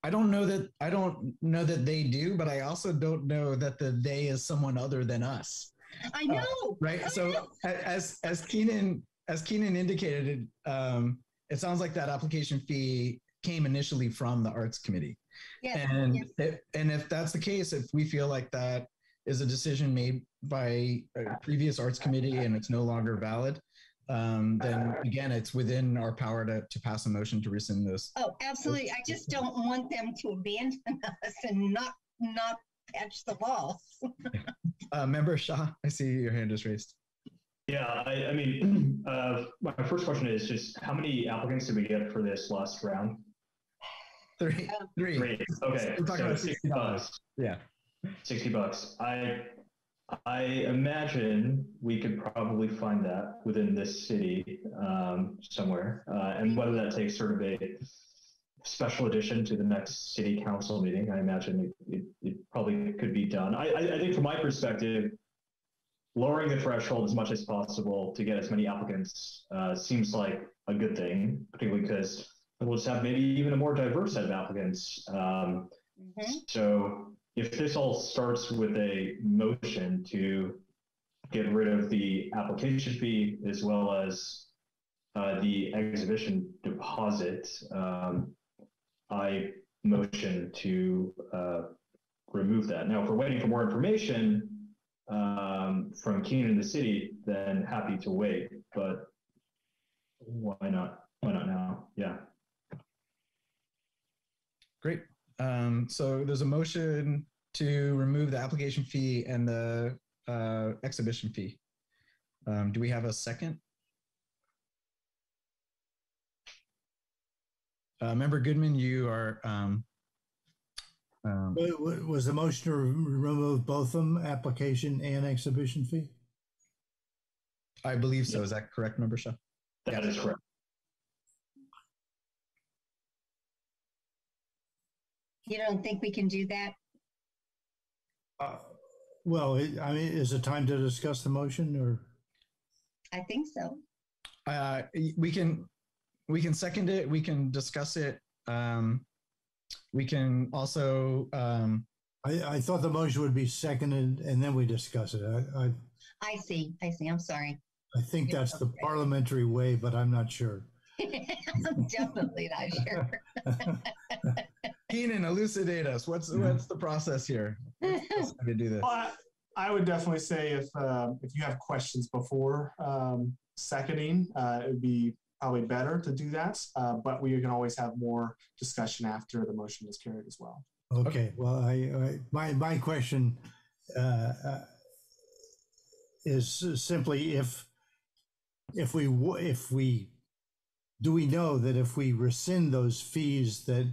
I don't know that I don't know that they do, but I also don't know that the they is someone other than us. I know. right? I So know. as as Keenan as Keenan indicated, it, um, it sounds like that application fee came initially from the arts committee. Yes, and yes. if, and if that's the case, if we feel like that is a decision made by a previous arts committee and it's no longer valid, um, then again, it's within our power to, to pass a motion to rescind those. Oh, absolutely. I just don't want them to abandon *laughs* us and not not patch the walls. *laughs* Uh, Member Shaw, I see your hand is raised. Yeah, I, I mean, *clears throat* uh, my first question is just how many applicants did we get for this last round? Three, three. Great. Okay. So 60 $60. bucks. Yeah. 60 bucks. I I imagine we could probably find that within this city um, somewhere. Uh, and whether that takes sort of a special addition to the next city council meeting, I imagine it, it, it probably could be done. I, I, I think from my perspective, lowering the threshold as much as possible to get as many applicants uh, seems like a good thing, particularly because we'll just have maybe even a more diverse set of applicants. Um, Mhm. so if this all starts with a motion to get rid of the application fee as well as uh, the exhibition deposit, um, I motion to uh, remove that. Now, if we're waiting for more information um, from Keenan the city, then happy to wait. But why not? Why not now? Yeah. Great. Um, so there's a motion to remove the application fee and the uh, exhibition fee. Um, do we have a second? Uh, Member Goodman, you are. Um, um, Wa- wa- Was the motion to remove both of them, application and exhibition fee? I believe so. Is that correct, Member Shaw? That is correct. You don't think we can do that? Uh, Well, it- I mean, is it time to discuss the motion or? I think so. Uh, we can we can second it. We can discuss it. Um, we can also. Um, I, I thought the motion would be seconded and then we discuss it. I, I, I see. I see. I'm sorry. I think that's the parliamentary way, but I'm not sure. *laughs* I'm definitely not sure. *laughs* Keenan, elucidate us. What's what's the process here? What's the to do this. Well, I, I would definitely say if uh, if you have questions before um, seconding, uh, it would be probably better to do that. Uh, but we can always have more discussion after the motion is carried as well. Okay, well, I, I, my, my question, uh, uh, is simply if, if we, if we, do we know that if we rescind those fees that,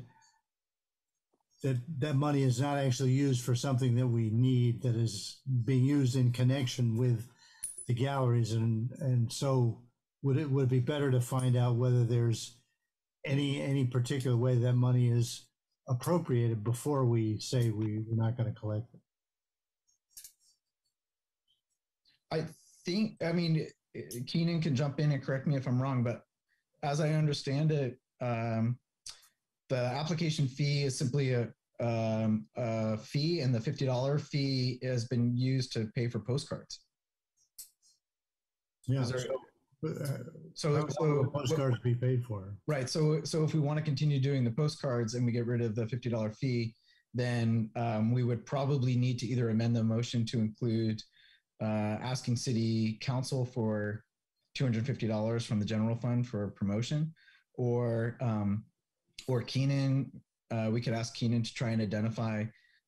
that, that money is not actually used for something that we need, that is being used in connection with the galleries and, and so would it, would it be better to find out whether there's any, any particular way that money is appropriated before we say we, we're not going to collect it. I think, I mean, Keenan can jump in and correct me if I'm wrong, but as I understand it, um, the application fee is simply a, um, a fee, and the fifty dollar fee has been used to pay for postcards. Yeah. There- uh, So, so postcards be paid for? Right. So, so if we want to continue doing the postcards and we get rid of the fifty dollar fee, then um, we would probably need to either amend the motion to include uh, asking city council for two hundred fifty dollars from the general fund for promotion, or um, or Keenan. Uh, we could ask Keenan to try and identify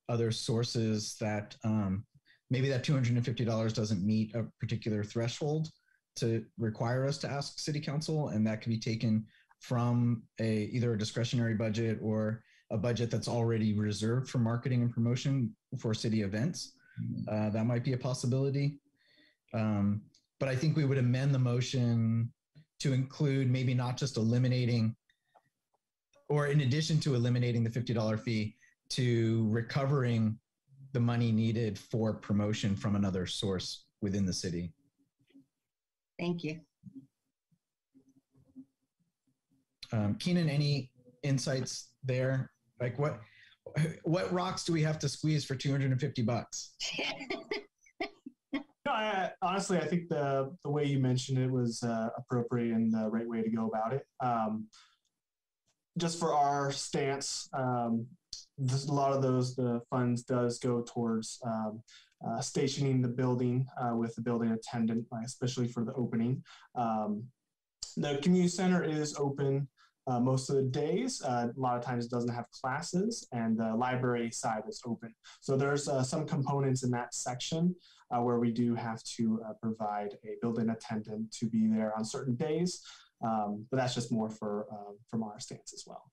other sources that um, maybe that two hundred and fifty dollars doesn't meet a particular threshold to require us to ask city council and that could be taken from a either a discretionary budget or a budget that's already reserved for marketing and promotion for city events uh, that might be a possibility um, but i think we would amend the motion to include maybe not just eliminating or in addition to eliminating the $50 fee to recovering the money needed for promotion from another source within the city Thank you. Um, Keenan, any insights there? Like what what rocks do we have to squeeze for 250 bucks? *laughs* No, I, honestly, I think the the way you mentioned it was uh, appropriate and the right way to go about it. Um, just for our stance, um, this, a lot of those the funds does go towards um, uh, stationing the building uh, with the building attendant, especially for the opening. Um, the community center is open uh, most of the days. Uh, a lot of times it doesn't have classes, and the library side is open. So there's uh, some components in that section uh, where we do have to provide a building attendant to be there on certain days. Um, but that's just more for um, from our stance as well.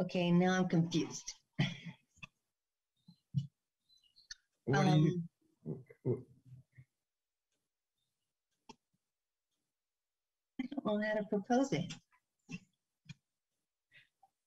Okay, now I'm confused. What do you, Um, I don't know how to propose it.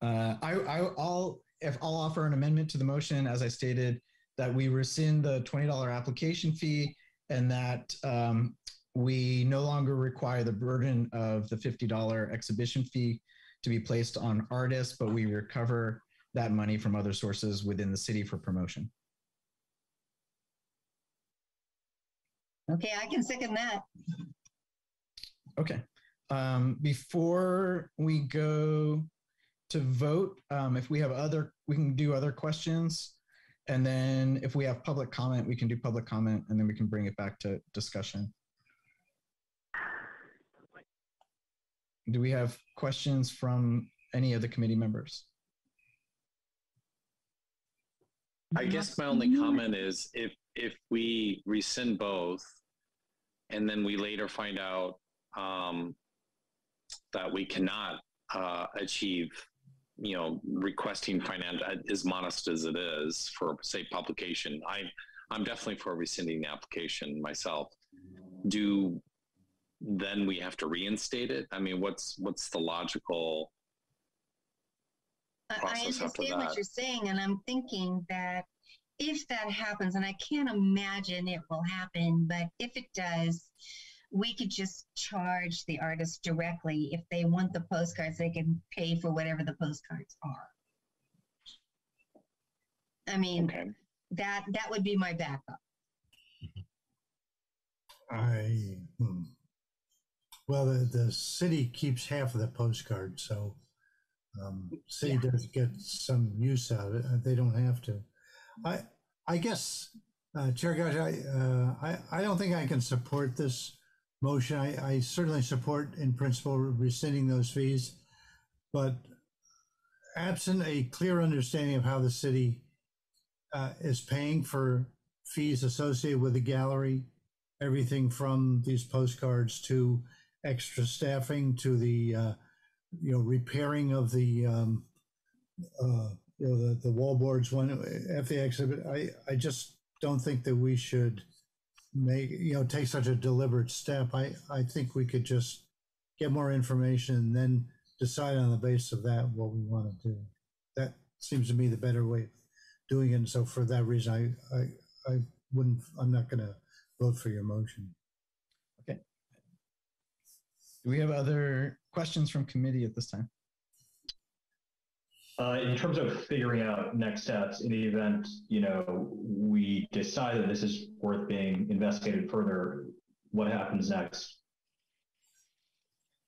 uh, I, I, I'll if I'll offer an amendment to the motion as I stated that we rescind the twenty dollar application fee and that um, we no longer require the burden of the fifty dollar exhibition fee to be placed on artists, but we recover that money from other sources within the city for promotion. Okay, I can second that. Okay. Um, before we go to vote, um, if we have other, we can do other questions. And then if we have public comment, we can do public comment and then we can bring it back to discussion. Do we have questions from any of the committee members? I guess my only comment is if if we rescind both, and then we later find out um, that we cannot uh, achieve, you know, requesting finance as modest as it is for say publication. I I'm definitely for rescinding the application myself. Do then we have to reinstate it? I mean, what's what's the logical? I- I process after understand what you're saying, and I'm thinking that if that happens, and I can't imagine it will happen, but if it does, we could just charge the artist directly. If they want the postcards, they can pay for whatever the postcards are. I mean, Okay. that that would be my backup. I, hmm. Well, the, the city keeps half of the postcard, so um, city Yeah. does get some use out of it. Uh, They don't have to. I, I guess, uh, Chair Gage, I, uh, I, I don't think I can support this motion. I, I certainly support in principle rescinding those fees, but absent a clear understanding of how the city uh, is paying for fees associated with the gallery, everything from these postcards to extra staffing to the uh, you know repairing of the um, uh, you know the, the wall boards when at the exhibit. I I just don't think that we should make you know take such a deliberate step. I I think we could just get more information and then decide on the basis of that what we want to do. That seems to me the better way of doing it. And so for that reason, I I I wouldn't. I'm not going to vote for your motion. Do we have other questions from committee at this time? Uh, in terms of figuring out next steps, in the event you know we decide that this is worth being investigated further, what happens next?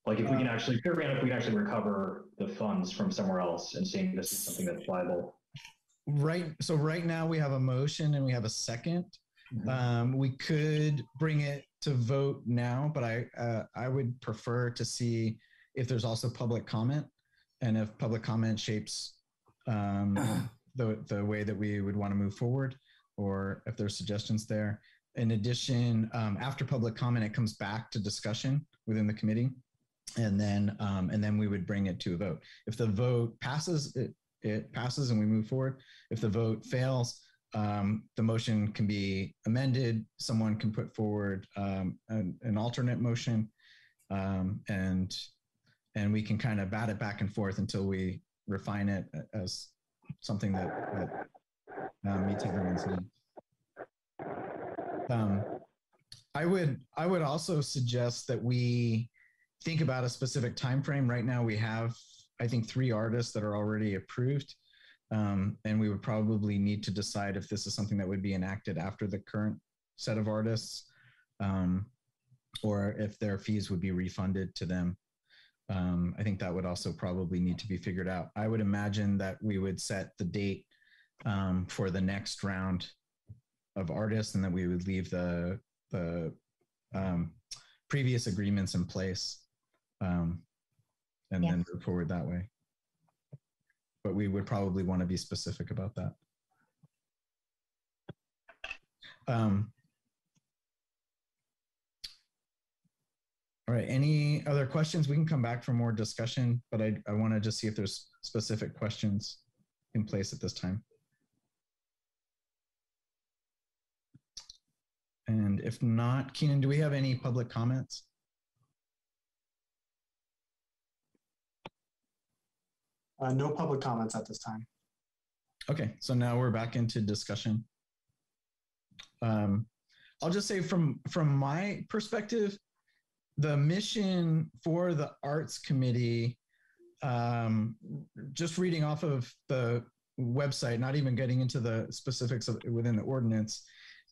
Like if we can actually figure out if we can actually recover the funds from somewhere else and seeing this is something that's viable. Right. So right now we have a motion and we have a 2nd Mhm. Um, we could bring it to vote now, but I uh, I would prefer to see if there's also public comment and if public comment shapes um, *clears throat* the the way that we would want to move forward, or if there's suggestions there. In addition, um, after public comment, it comes back to discussion within the committee, and then um, and then we would bring it to a vote. If the vote passes, it it passes and we move forward. If the vote fails, um, the motion can be amended. Someone can put forward um, an, an alternate motion, um, and and we can kind of bat it back and forth until we refine it as something that, that uh, meets everyone's needs. Um, I would I would also suggest that we think about a specific time frame. Right now, we have I think three artists that are already approved. Um, and we would probably need to decide if this is something that would be enacted after the current set of artists, um, or if their fees would be refunded to them. Um, I think that would also probably need to be figured out. I would imagine that we would set the date um, for the next round of artists, and that we would leave the the um, previous agreements in place, um, and Yeah. then move forward that way but we would probably want to be specific about that. Um, all right, any other questions? We can come back for more discussion, but I, I want to just see if there's specific questions in place at this time. And if not, Keenan, do we have any public comments? Uh, no public comments at this time. Okay, so now we're back into discussion. Um, I'll just say from from my perspective, the mission for the arts committee, um, just reading off of the website, not even getting into the specifics of within the ordinance,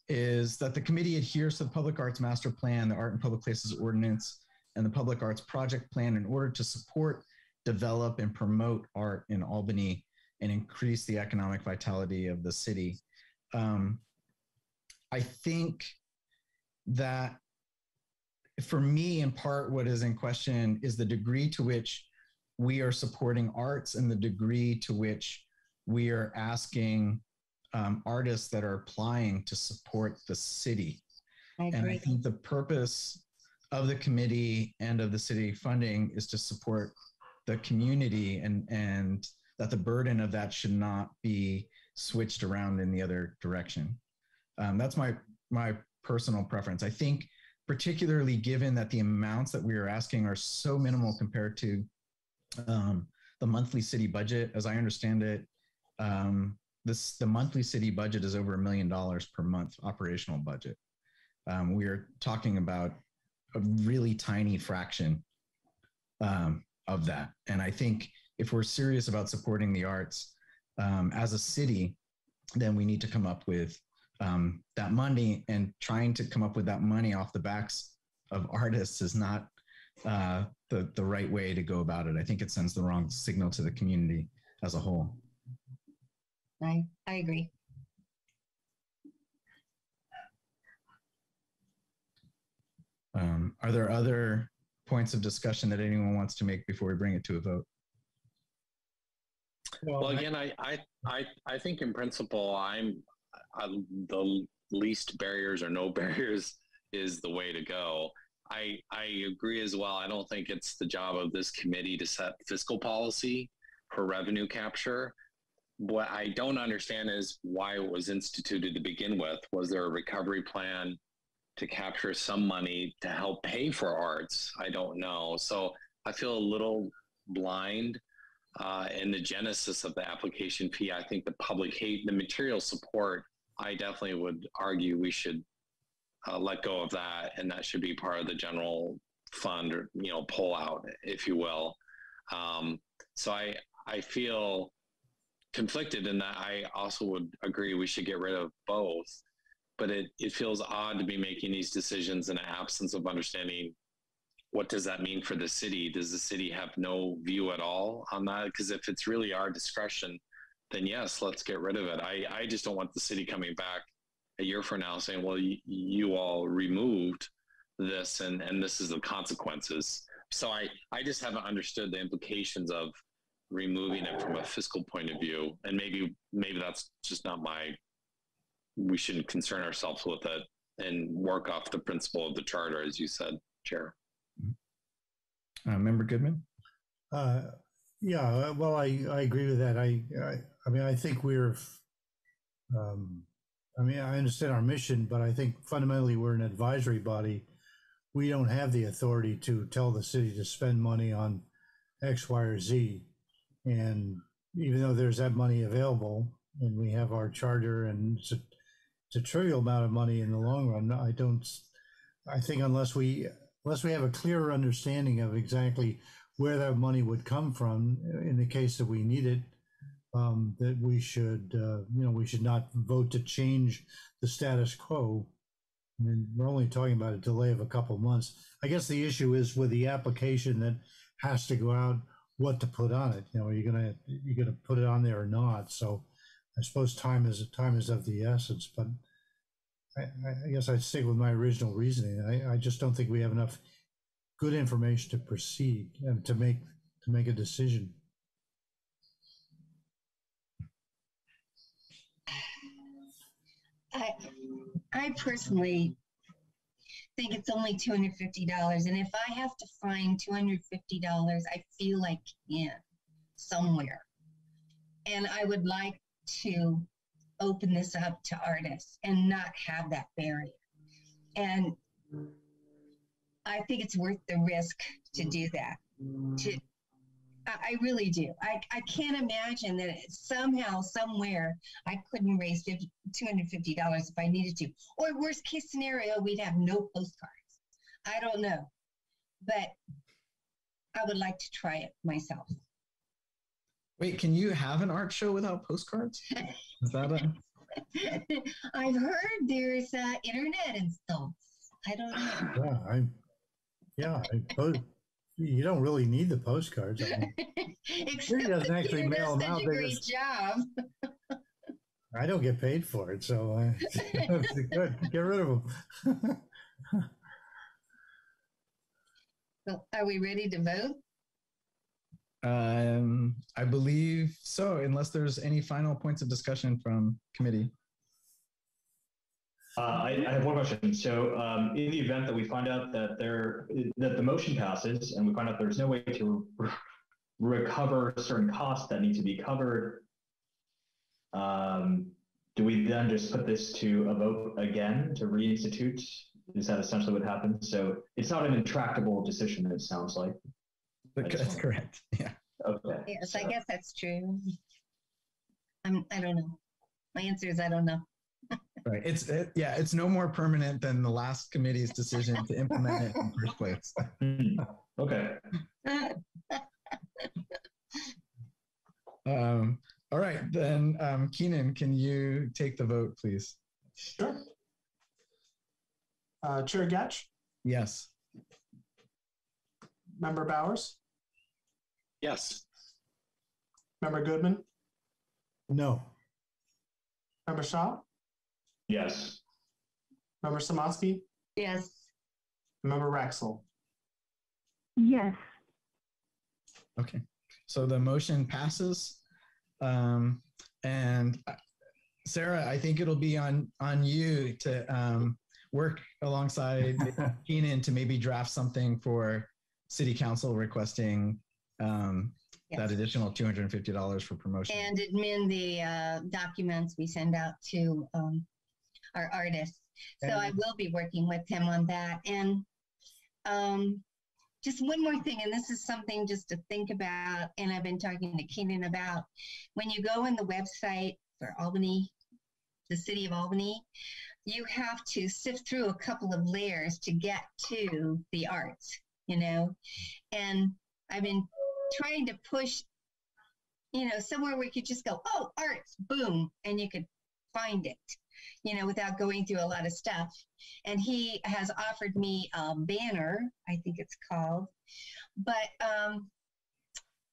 is that the committee adheres to the Public Arts Master Plan, the Art and Public Places Ordinance, and the Public Arts Project Plan in order to support, develop, and promote art in Albany and increase the economic vitality of the city. Um, I think that for me, in part, what is in question is the degree to which we are supporting arts and the degree to which we are asking um, artists that are applying to support the city. I And I think the purpose of the committee and of the city funding is to support the community and, and that the burden of that should not be switched around in the other direction. Um, that's my, my personal preference. I think particularly given that the amounts that we are asking are so minimal compared to um, the monthly city budget, as I understand it, um, this the monthly city budget is over a million dollars per month operational budget. Um, we are talking about a really tiny fraction um, of that, and I think if we're serious about supporting the arts um, as a city, then we need to come up with um, that money and trying to come up with that money off the backs of artists is not uh, the the right way to go about it. I think it sends the wrong signal to the community as a whole. I, I agree. Um, are there other points of discussion that anyone wants to make before we bring it to a vote? Well, again, I, I, I, I think in principle, I'm I, the least barriers or no *laughs* barriers is the way to go. I, I agree as well. I don't think it's the job of this committee to set fiscal policy for revenue capture. What I don't understand is why it was instituted to begin with. Was there a recovery plan to capture some money to help pay for arts? I don't know. So I feel a little blind uh, in the genesis of the application fee. I think the public hate, the material support, I definitely would argue we should uh, let go of that, and that should be part of the general fund or you know pull out, if you will. Um, so I I feel conflicted in that I also would agree we should get rid of both, but it it feels odd to be making these decisions in an absence of understanding what does that mean for the city? Does the city have no view at all on that? Because if it's really our discretion, then yes, let's get rid of it. I, I just don't want the city coming back a year from now saying, well, you, you all removed this and, and this is the consequences. So I, I just haven't understood the implications of removing it from a fiscal point of view. And maybe, maybe that's just not my, we shouldn't concern ourselves with it and work off the principle of the charter, as you said, Chair. Uh, Member Goodman? Uh, yeah, uh, well, I, I agree with that. I, I, I mean, I think we're, um, I mean, I understand our mission, but I think fundamentally we're an advisory body. We don't have the authority to tell the city to spend money on X, Y, or Z. And even though there's that money available and we have our charter and it's a, it's a trivial amount of money in the long run, I don't, I think unless we, unless we have a clearer understanding of exactly where that money would come from in the case that we need it, um, that we should, uh, you know, we should not vote to change the status quo. I mean, we're only talking about a delay of a couple months. I guess the issue is with the application that has to go out, what to put on it. You know, are you gonna you gonna put it on there or not? So, I suppose time is time is of the essence. But I, I guess I'd stick with my original reasoning. I, I just don't think we have enough good information to proceed and to make to make a decision. I, I personally think it's only $250. And if I have to find $250, I feel like can somewhere. And I would like to open this up to artists and not have that barrier. And I think it's worth the risk to do that. To I really do. I, I can't imagine that somehow, somewhere, I couldn't raise $250 if I needed to. Or worst case scenario, we'd have no postcards. I don't know. But I would like to try it myself. Wait, can you have an art show without postcards? Is that a... *laughs* I've heard there's uh, internet and stuff. I don't know. Yeah, I, yeah, I, you don't really need the postcards. I mean, *laughs* Except he doesn't actually he mail them out. such a They great just, job. I don't get paid for it, so uh, *laughs* good. Get rid of them. Well, are we ready to vote? Um, I believe so, unless there's any final points of discussion from committee. Uh, I, I have one question. So, um, in the event that we find out that there that the motion passes, and we find out there's no way to re- recover certain costs that need to be covered, um, do we then just put this to a vote again to reinstitute? Is that essentially what happens? So it's not an intractable decision. It sounds like. That's correct. *laughs* Yeah. Okay. Yes, so- I guess that's true. I'm, I don't know. My answer is I don't know. Right. It's it, yeah. It's no more permanent than the last committee's decision to implement it in the first place. *laughs* Hmm. Okay. *laughs* Um, all right, then, um, Keenan, can you take the vote, please? Sure. Uh, Chair Gatch, Yes. Member Bowers, Yes. Member Goodman, No. Member Shaw, Yes. Member Samansky, Yes. Member Raxel. Yes. Okay. So the motion passes. Um, and uh, Sarah, I think it'll be on on you to um, work alongside *laughs* Keenan to maybe draft something for City Council requesting um, Yes. that additional two hundred and fifty dollars for promotion. And admin the uh, documents we send out to um, our artists. So I will be working with him on that. And um, just one more thing, and this is something just to think about, and I've been talking to Keenan about. When you go on the website for Albany the city of Albany, you have to sift through a couple of layers to get to the arts, you know? And I've been trying to push, you know, somewhere where you could just go, oh, arts, boom, and you could find it, you know, without going through a lot of stuff. And he has offered me a banner, I think it's called, but um,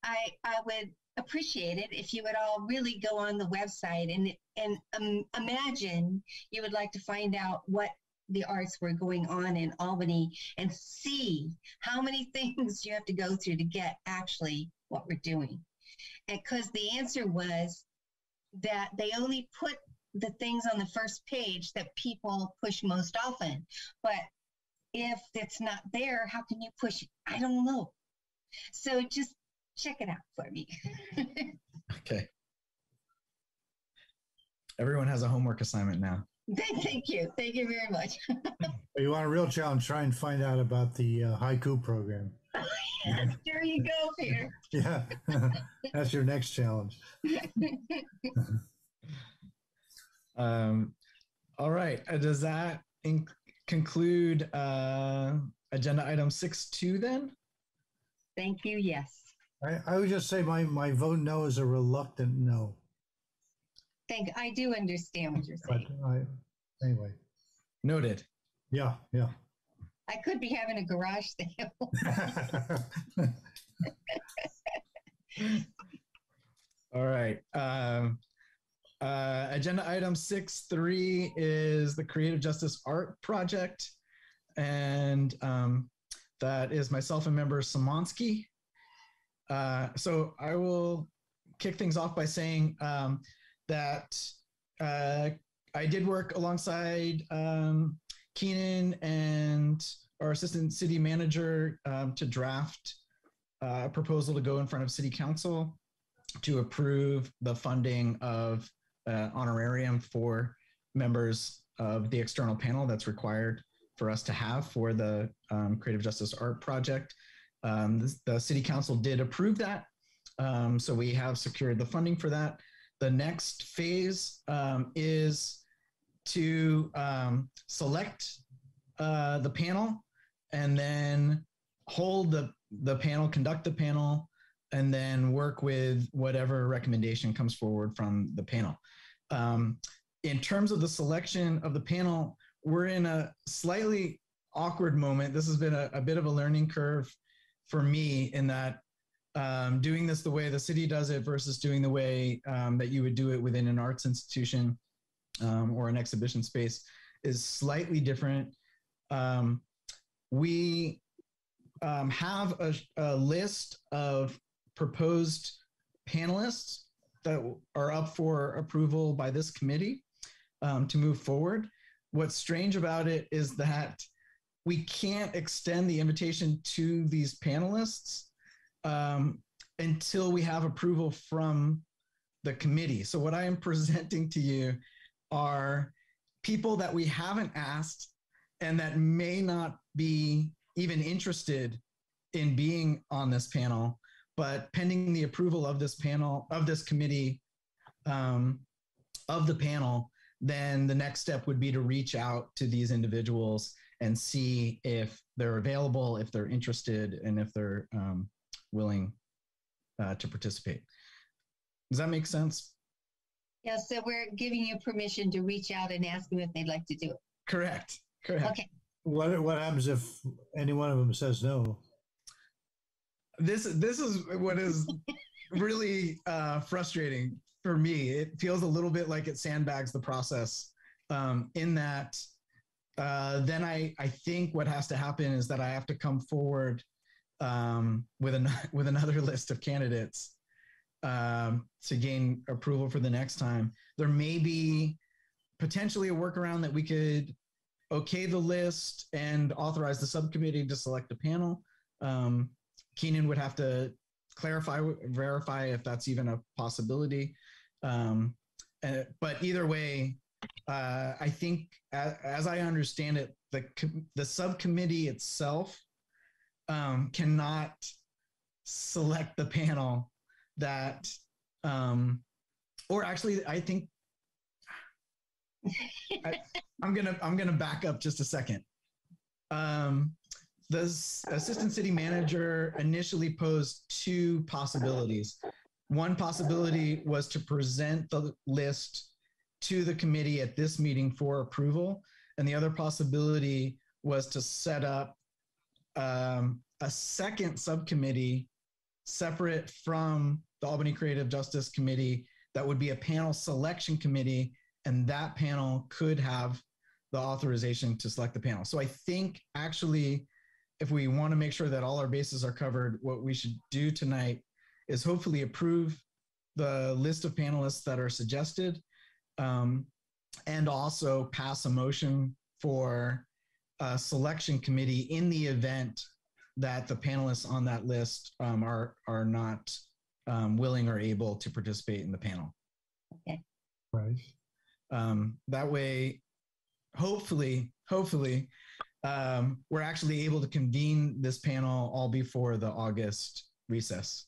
I I would appreciate it if you would all really go on the website and and um, imagine you would like to find out what the arts were going on in Albany and see how many *laughs* things you have to go through to get actually what we're doing. And because the answer was that they only put the things on the first page that people push most often. But if it's not there, how can you push it? I don't know. So just check it out for me. *laughs* okay. Everyone has a homework assignment now. *laughs* Thank you. Thank you very much. *laughs* you want a real challenge? Try and find out about the uh, haiku program. *laughs* yes, there you go, Peter. yeah, that's your next challenge. um, all right. Uh, does that inc- conclude uh, agenda item six two then? Thank you. Yes. I, I would just say my, my vote no is a reluctant no. Thank. I do understand what you're saying. But I, anyway, Noted. yeah, yeah. I could be having a garage *laughs* sale. *laughs* All right. Um, uh, agenda item six three is the Creative Justice Art Project, and um, that is myself and member Samansky. Uh, so I will kick things off by saying um, that uh, I did work alongside um, Keenan and our assistant city manager um, to draft uh, a proposal to go in front of city council to approve the funding of uh, honorarium for members of the external panel that's required for us to have for the um, Creative Justice Art Project. Um, the, the, City Council did approve that. Um, so we have secured the funding for that. The next phase um, is to um, select uh, the panel and then hold the, the panel, conduct the panel, and then work with whatever recommendation comes forward from the panel. Um, in terms of the selection of the panel, we're in a slightly awkward moment. This has been a, a bit of a learning curve for me in that um, doing this the way the city does it versus doing the way um, that you would do it within an arts institution um, or an exhibition space is slightly different. Um, we um, have a, a list of proposed panelists that are up for approval by this committee um, to move forward. What's strange about it is that we can't extend the invitation to these panelists um, until we have approval from the committee. So, what I am *laughs* presenting to you are people that we haven't asked and that may not be even interested in being on this panel, but pending the approval of this panel, of this committee, um, of the panel, then the next step would be to reach out to these individuals and see if they're available, if they're interested, and if they're um, willing uh, to participate. Does that make sense? Yeah, so we're giving you permission to reach out and ask them if they'd like to do it. Correct. Correct. Okay. What what happens if any one of them says no? This this is what is *laughs* really uh, frustrating for me. It feels a little bit like it sandbags the process. Um, in that, uh, then I I think what has to happen is that I have to come forward um, with an *laughs* with another list of candidates um, to gain approval for the next time. There may be potentially a workaround that we could okay the list and authorize the subcommittee to select a panel. Um, Keenan would have to clarify, verify if that's even a possibility. Um, uh, but either way, uh, I think, as, as, I understand it, the the subcommittee itself um, cannot select the panel that, um, or actually, I think I, I'm gonna I'm gonna back up just a second. Um, the assistant city manager initially posed two possibilities. One possibility was to present the list to the committee at this meeting for approval, and the other possibility was to set up um, a second subcommittee separate from the Albany Creative Justice Committee that would be a panel selection committee, and that panel could have the authorization to select the panel. So I think actually, if we want to make sure that all our bases are covered, what we should do tonight is hopefully approve the list of panelists that are suggested um, and also pass a motion for a selection committee in the event that the panelists on that list um, are are not um, willing or able to participate in the panel. Okay. Right. Um, that way, hopefully, hopefully, um, we're actually able to convene this panel all before the August recess.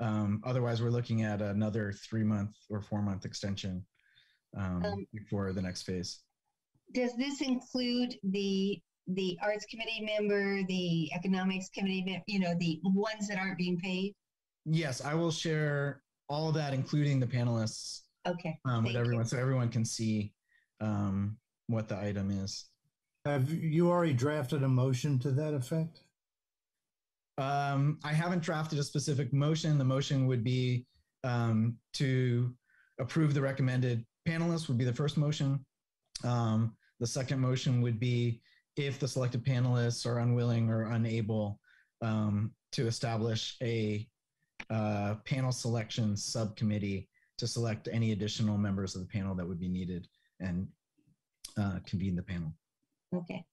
Um, otherwise, we're looking at another three month or four month extension um, Um, before the next phase. Does this include the, the arts committee member, the economics committee, you know, the ones that aren't being paid? Yes, I will share all of that, including the panelists, Okay, um, with Thank you. everyone, so everyone can see um, what the item is. Have you already drafted a motion to that effect? Um, I haven't drafted a specific motion. The motion would be um, to approve the recommended panelists would be the first motion. Um, the second motion would be if the selected panelists are unwilling or unable um, to establish a uh, panel selection subcommittee to select any additional members of the panel that would be needed and uh, convene the panel. okay.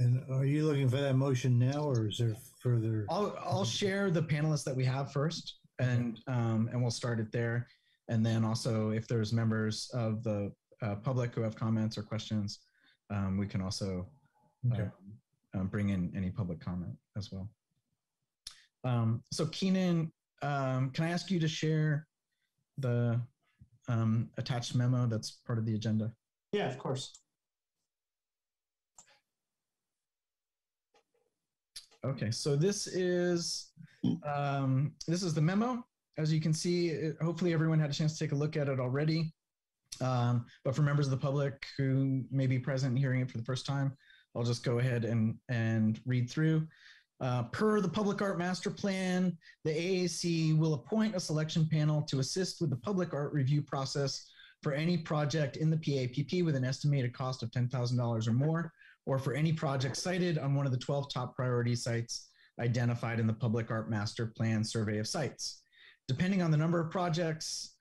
And are you looking for that motion now or is there further? I'll I'll share the panelists that we have first, and um, and we'll start it there, and then also if there's members of the uh, public who have comments or questions, um, we can also Okay. um, um, bring in any public comment as well. Um, so Keenan, um, can I ask you to share the um, attached memo that's part of the agenda? Yeah, of course. Okay, so this is um, this is the memo. As you can see, it- hopefully everyone had a chance to take a look at it already. Um, but for members of the public who may be present hearing it for the first time, I'll just go ahead and and read through. Uh, per the Public Art Master Plan, the AAC will appoint a selection panel to assist with the public art review process for any project in the PAPP with an estimated cost of $10,000 or more or for any project cited on one of the 12 top priority sites identified in the Public Art Master Plan survey of sites. Depending on the number of projects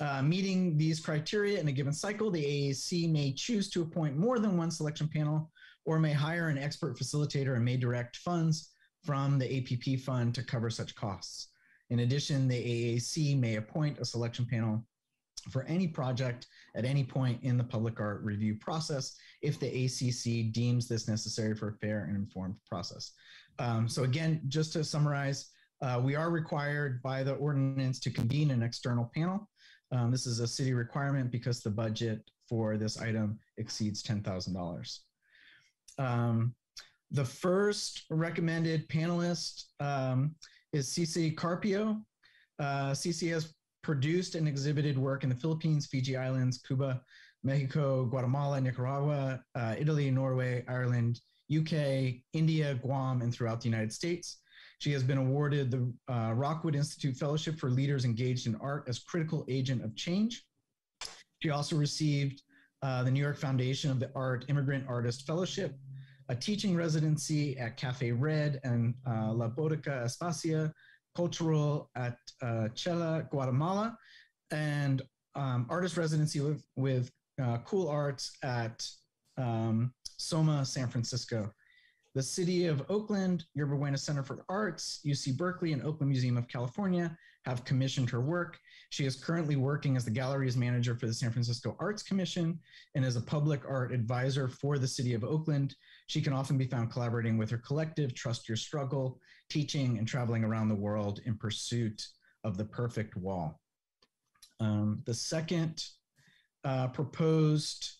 uh, meeting these criteria in a given cycle, the AAC may choose to appoint more than one selection panel or may hire an expert facilitator and may direct funds from the APP fund to cover such costs. In addition, the AAC may appoint a selection panel for any project at any point in the public art review process if the ACC deems this necessary for a fair and informed process. Um, so again, just to summarize, uh, we are required by the ordinance to convene an external panel. Um, this is a city requirement because the budget for this item exceeds $10,000. Um, the first recommended panelist um, is CC Carpio. Uh, CC has produced and exhibited work in the Philippines, Fiji Islands, Cuba, Mexico, Guatemala, Nicaragua, uh, Italy, Norway, Ireland, UK, India, Guam, and throughout the United States. She has been awarded the uh, Rockwood Institute Fellowship for Leaders Engaged in Art as Critical Agent of Change. She also received uh, the New York Foundation of the Art Immigrant Artist Fellowship, a teaching residency at Cafe Red and uh, La Botica Espacia Cultural at uh, Xela, Guatemala, and um, artist residency with, with uh, Kularts at um, Soma, San Francisco. The City of Oakland, Yerba Buena Center for Arts, UC Berkeley, and Oakland Museum of California have commissioned her work. She is currently working as the galleries manager for the San Francisco Arts Commission and as a public art advisor for the City of Oakland. She can often be found collaborating with her collective, Trust Your Struggle, teaching and traveling around the world in pursuit of the perfect wall. Um, the second uh, proposed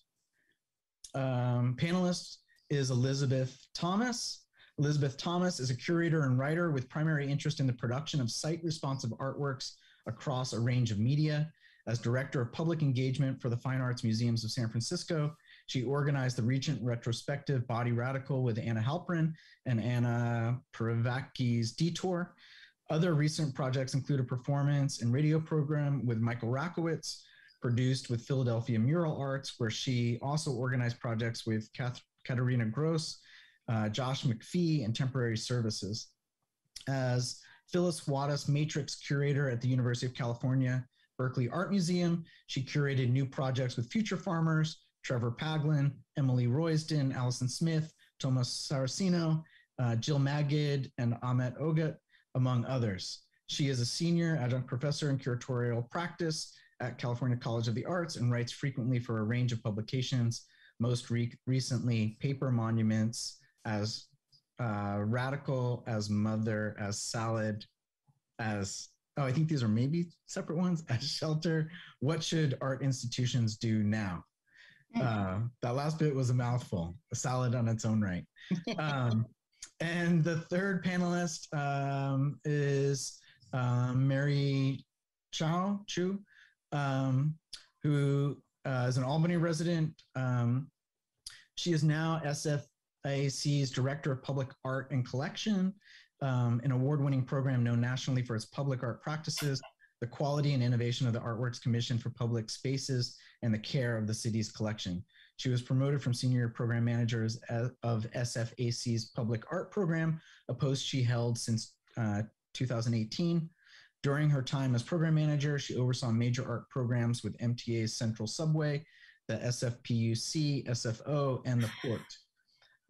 um, panelist is Elizabeth Thomas. Elizabeth Thomas is a curator and writer with primary interest in the production of site responsive artworks across a range of media. As director of public engagement for the Fine Arts Museums of San Francisco, she organized the recent retrospective Body Radical with Anna Halprin and Ana Prvacki's Detour. Other recent projects include a performance and radio program with Michael Rakowitz, produced with Philadelphia Mural Arts, where she also organized projects with Kath- Katharina Grosse, uh, Josh MacPhee, and Temporary Services. As Phyllis Wattis Matrix curator at the University of California, Berkeley Art Museum, she curated new projects with Futurefarmers, Trevor Paglen, Emily Roysdon, Allison Smith, Tomás Saraceno, uh, Jill Magid, and Ahmet Ogut, among others. She is a senior adjunct professor in curatorial practice at California College of the Arts and writes frequently for a range of publications, most re- recently Paper Monuments as uh, Radical, as Mother, as Salad, as, oh, I think these are maybe separate ones, *laughs* as Shelter. What should art institutions do now? Uh, that last bit was a mouthful, a salad on its own right. *laughs* Um, and the third panelist um, is um, Mary Chow Chu, um, who uh, is an Albany resident. Um, she is now SFAC's Director of Public Art and Collection, um, an award-winning program known nationally for its public art practices, the quality and innovation of the Artworks Commission for Public Spaces, and the care of the city's collection. She was promoted from senior program managers of SFAC's public art program, a post she held since uh, 2018. During her time as program manager, she oversaw major art programs with MTA's Central Subway, the SFPUC, SFO, and the Port.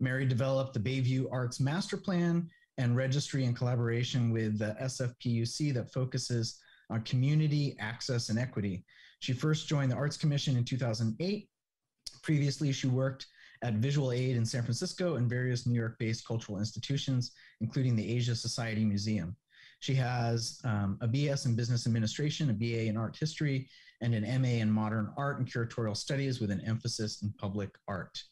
Mary developed the Bayview Arts Master Plan and registry in collaboration with the SFPUC that focuses on community access and equity. She first joined the Arts Commission in 2008. Previously, she worked at Visual Aid in San Francisco and various New York based cultural institutions, including the Asia Society Museum. She has um, a BS in Business Administration, a BA in Art History, and an MA in Modern Art and Curatorial Studies with an emphasis in public art.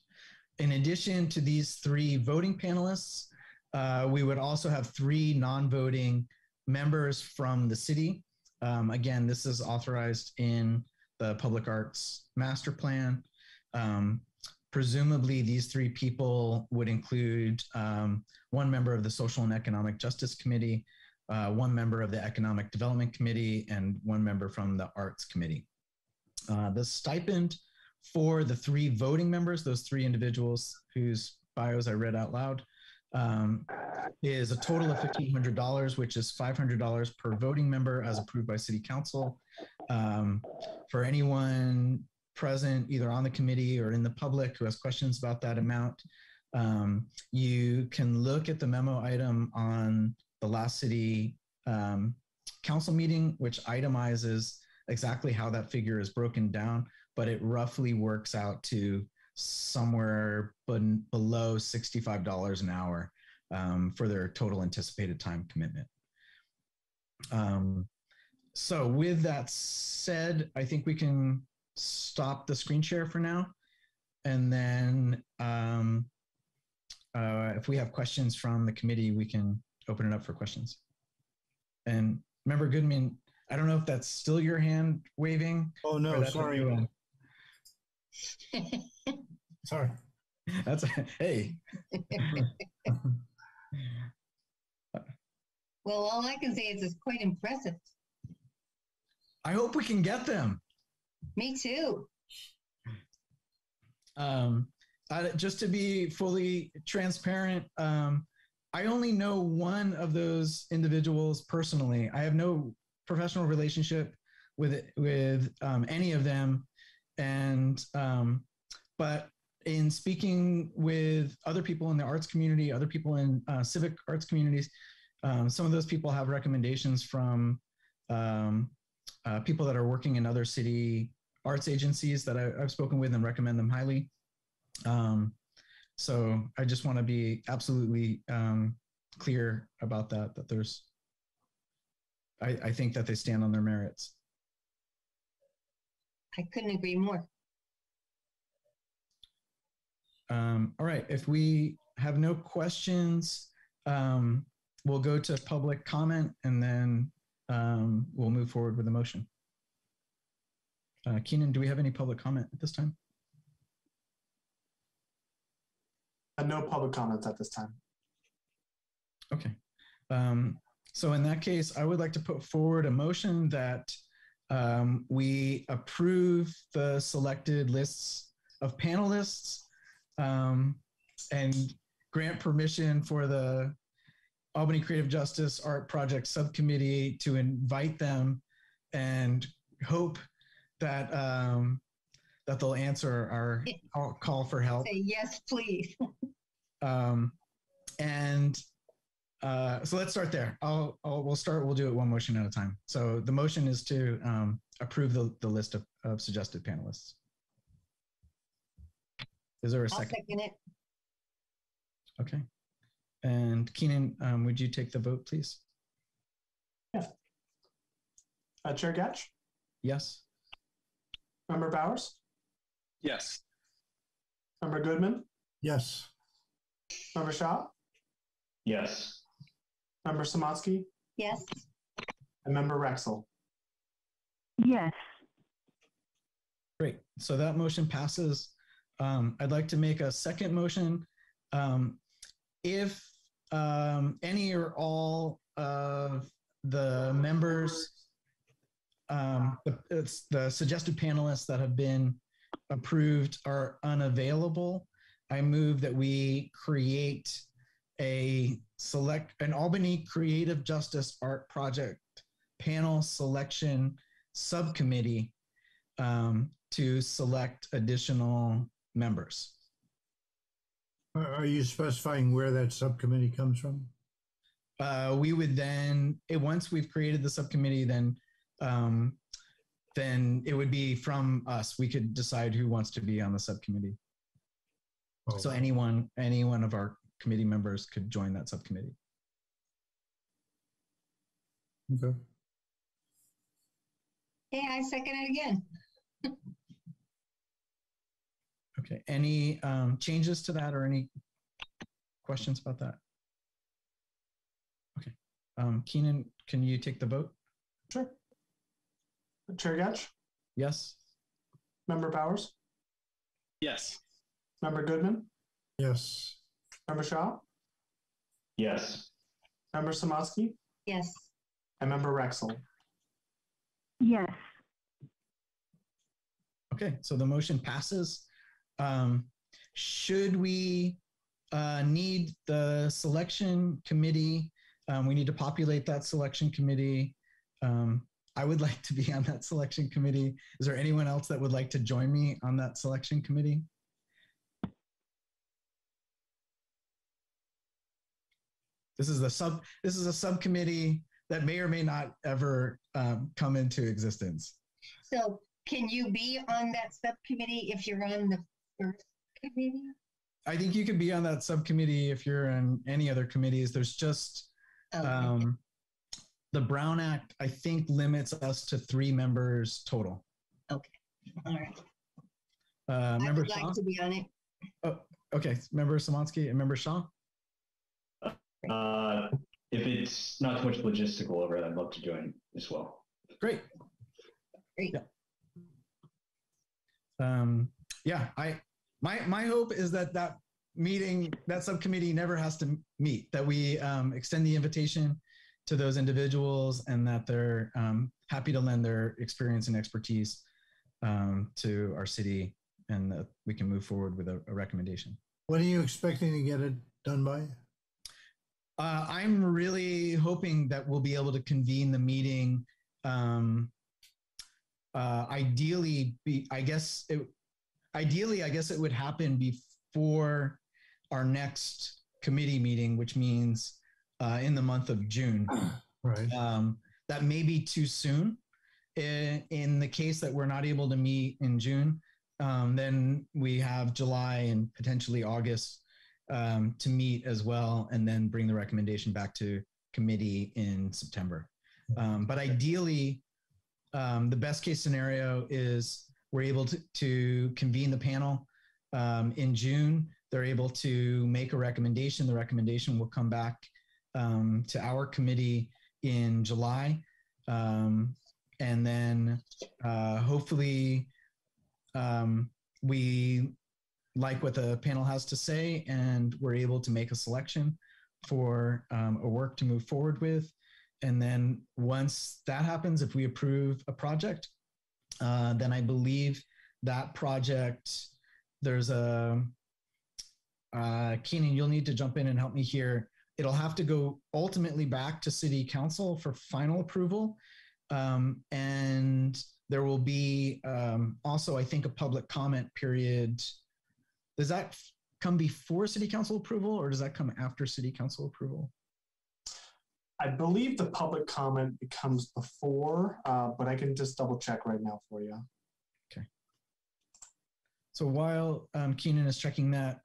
In addition to these three voting panelists, uh, we would also have three non voting members from the city. Um, again, this is authorized in the Public Arts Master Plan. Um, presumably, these three people would include um, one member of the Social and Economic Justice Committee, uh, one member of the Economic Development Committee, and one member from the Arts Committee. Uh, the stipend for the three voting members, those three individuals whose bios I read out loud, um, is a total of $1,500, which is $500 per voting member as approved by City Council. Um, for anyone present, either on the committee or in the public who has questions about that amount, um, you can look at the memo item on the last city um, council meeting, which itemizes exactly how that figure is broken down, but it roughly works out to somewhere ben- below $65 an hour um, for their total anticipated time commitment. Um, so with that said, I think we can stop the screen share for now. And then um, uh, if we have questions from the committee, we can open it up for questions. And remember, Goodman, I don't know if that's still your hand waving. Oh, no, sorry. *laughs* Sorry. That's hey. *laughs* Well, all I can say is it's quite impressive. I hope we can get them. Me too. Um, uh, just to be fully transparent, um, I only know one of those individuals personally. I have no professional relationship with with um, any of them, and um, but in speaking with other people in the arts community, other people in uh, civic arts communities, um, some of those people have recommendations from um, uh, people that are working in other city arts agencies that I, have spoken with and recommend them highly. Um, so I just want to be absolutely um, clear about that, that there's, I, I think that they stand on their merits. I couldn't agree more. Um, all right. If we have no questions, um, we'll go to public comment and then um, we'll move forward with the motion. Uh, Keenan, do we have any public comment at this time? Uh, no public comments at this time. Okay. Um, so in that case, I would like to put forward a motion that um, we approve the selected lists of panelists um, and grant permission for the Albany Creative Justice Art Project Subcommittee to invite them and hope that um, that they'll answer our call, call for help. Say yes, please. *laughs* Um, and uh, so let's start there. I'll, I'll we'll start. We'll do it one motion at a time. So the motion is to um, approve the, the list of, of suggested panelists. Is there a I'll second? second it. Okay. And Keenan, um, would you take the vote, please? Uh, Chair Gatch, Yes. Member Bowers, Yes. Member Goodman, Yes. Member Shaw, Yes. Member Samansky, Yes, and Member Rexel. Yes. Great. So that motion passes. Um, I'd like to make a second motion. Um, if um, any or all of the members, um, the, it's the suggested panelists that have been approved are unavailable, I move that we create a select an Albany Creative Justice Art Project panel selection subcommittee um, to select additional members. Are you specifying where that subcommittee comes from? Uh, we would then, eh, once we've created the subcommittee, then um, then it would be from us. We could decide who wants to be on the subcommittee. Oh, So anyone, any one of our committee members could join that subcommittee. Okay. hey, I second it again. *laughs* Okay. Any um, changes to that or any questions about that? Okay. Um, Keenan, can you take the vote? Sure. Chair Gatch, Yes. Member Powers? Yes. Member Goodman, Yes. Member Shaw, Yes. Member Samansky, Yes, and Member Rexel. Yes. Okay, so the motion passes. Um, should we uh, need the selection committee? Um, we need to populate that selection committee. Um, I would like to be on that selection committee. Is there anyone else that would like to join me on that selection committee? This is a sub. This is a subcommittee that may or may not ever um, come into existence. so can you be on that subcommittee if you're on the first committee? I think you can be on that subcommittee if you're in any other committees. There's just Okay. um, the Brown Act. I think limits us to three members total. Okay, all right, Uh, I member would Shaw. like to be on it. Oh, Okay, member Samansky and member Shaw. Uh, if it's not too much logistical over it, I'd love to join as well. Great. Great. Yeah. Um, yeah. I my my hope is that that meeting that subcommittee never has to meet. That we um, extend the invitation to those individuals and that they're um, happy to lend their experience and expertise um, to our city and that we can move forward with a, a recommendation. When are you expecting to get it done by? Uh, I'm really hoping that we'll be able to convene the meeting. Um, uh, ideally, be I guess it. Ideally, I guess it would happen before our next committee meeting, which means uh, in the month of June. *clears throat* Right. Um, that may be too soon. In, in the case that we're not able to meet in June, um, then we have July and potentially August um, to meet as well, and then bring the recommendation back to committee in September. Um, but ideally, um, the best case scenario is we're able to, to convene the panel um, in June. They're able to make a recommendation. The recommendation will come back um, to our committee in July. Um, and then uh, hopefully um, we like what the panel has to say and we're able to make a selection for um, a work to move forward with. And then once that happens, if we approve a project, uh, then I believe that project, there's a, uh, Keenan, you'll need to jump in and help me here. It'll have to go ultimately back to city council for final approval. Um, and there will be um, also, I think, a public comment period. Does that come before city council approval or does that come after city council approval? I believe the public comment becomes before, uh, but I can just double check right now for you. Okay. So while um, Keenan is checking that,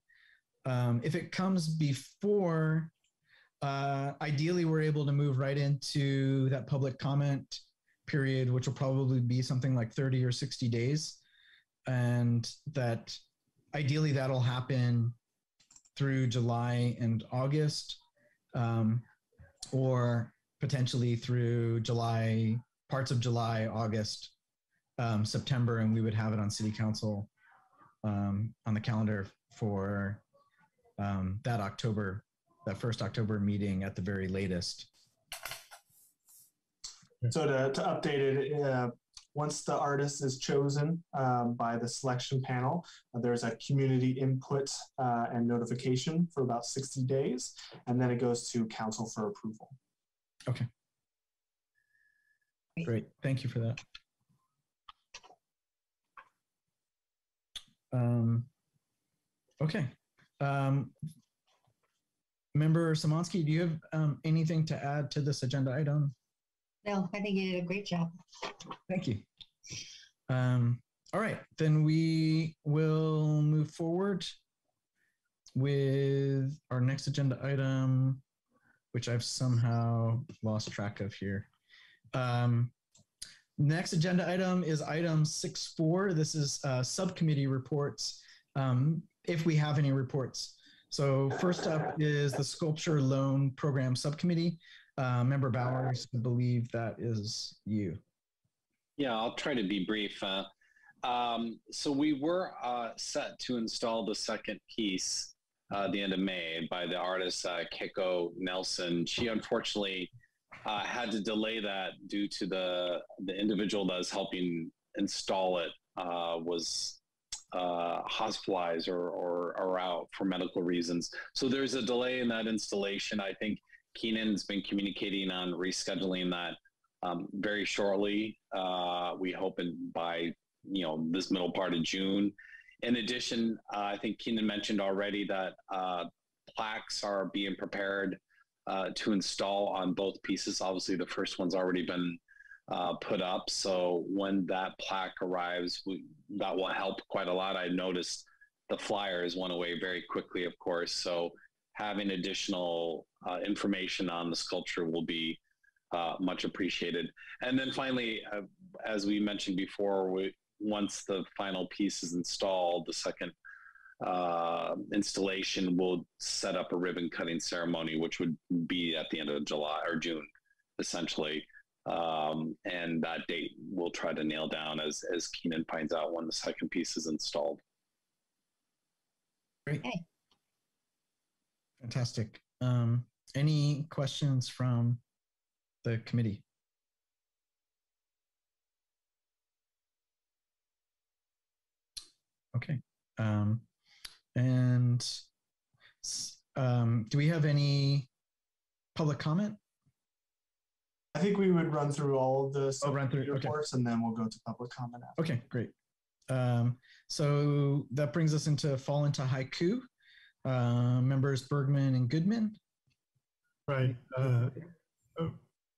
um, if it comes before, uh, ideally we're able to move right into that public comment period, which will probably be something like 30 or 60 days. And that ideally that'll happen through July and August, um, or potentially through July, parts of July, August, um, September, and we would have it on city council um, on the calendar for um, that October, that first October meeting at the very latest. So to, to update it, uh, once the artist is chosen um, by the selection panel, uh, there's a community input uh, and notification for about 60 days, and then it goes to council for approval. Okay. Great. Thank you for that. Um, okay. Um, Member Samansky, do you have um, anything to add to this agenda item? No, I think you did a great job. Thank you. Um, all right, then we will move forward with our next agenda item, which I've somehow lost track of here. Um, next agenda item is item six four. This is uh, subcommittee reports, um, if we have any reports. So first up is the Sculpture Loan Program Subcommittee. Uh, Member Bowers, I believe that is you. Yeah, I'll try to be brief. Uh, um, so we were uh, set to install the second piece uh, the end of May by the artist uh, Keiko Nelson. She unfortunately uh, had to delay that due to the the individual that was helping install it was uh, hospitalized or, or, or out for medical reasons. So there's a delay in that installation. I think Keenan's been communicating on rescheduling that um, very shortly. Uh, we hope in, by you know this middle part of June. In addition, uh, I think Keenan mentioned already that uh, plaques are being prepared uh, to install on both pieces. Obviously, the first one's already been uh, put up. So when that plaque arrives, we, that will help quite a lot. I noticed the flyers went away very quickly, of course. So having additional uh, information on the sculpture will be uh, much appreciated. And then finally, uh, as we mentioned before, we, once the final piece is installed, the second uh, installation will set up a ribbon cutting ceremony, which would be at the end of July or June, essentially. Um, and that date we'll try to nail down as as Keenan finds out when the second piece is installed. Great. Fantastic. Um, any questions from the committee? Okay. Um, and um, do we have any public comment? I think we would run through all of the Oh, run through, okay. reports and then we'll go to public comment after. Okay, great. Um, so that brings us into fall into haiku. Uh, members Bergman and Goodman. Right. Uh, uh,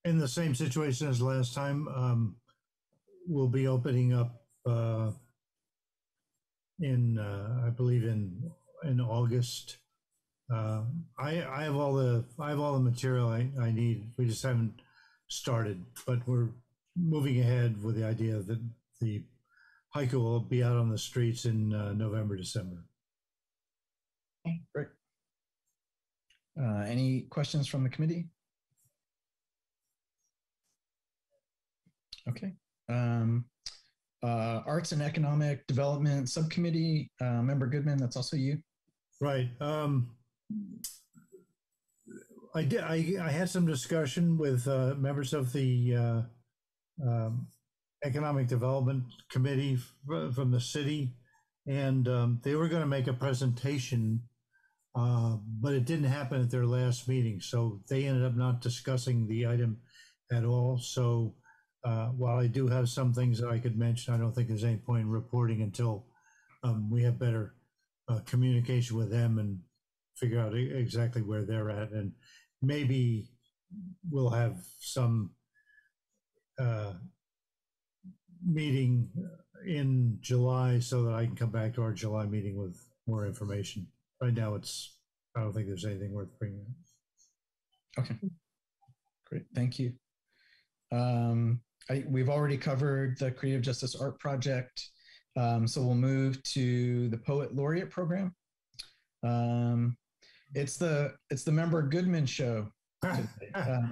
in the same situation as last time, um, we'll be opening up uh, in, uh, I believe in in August. Uh, I I have all the I have all the material I, I need. We just haven't started, but we're moving ahead with the idea that the haiku will be out on the streets in uh, November, December. Uh, any questions from the committee? Okay. Um, uh, Arts and Economic Development Subcommittee, uh, Member Goodman, that's also you. Right. Um, I did. I, I had some discussion with uh, members of the uh, um, Economic Development Committee f- from the city, and um, they were going to make a presentation, uh, but it didn't happen at their last meeting, so they ended up not discussing the item at all. So uh, while I do have some things that I could mention, I don't think there's any point in reporting until um, we have better uh, communication with them and figure out exactly where they're at. And maybe we'll have some uh, meeting in July so that I can come back to our July meeting with more information. Right now, it's, I don't think there's anything worth bringing. up. Okay. Great, thank you. Um, I, we've already covered the Creative Justice Art Project. Um, so we'll move to the Poet Laureate Program. Um, it's the it's the Member Goodman show. Uh, *laughs*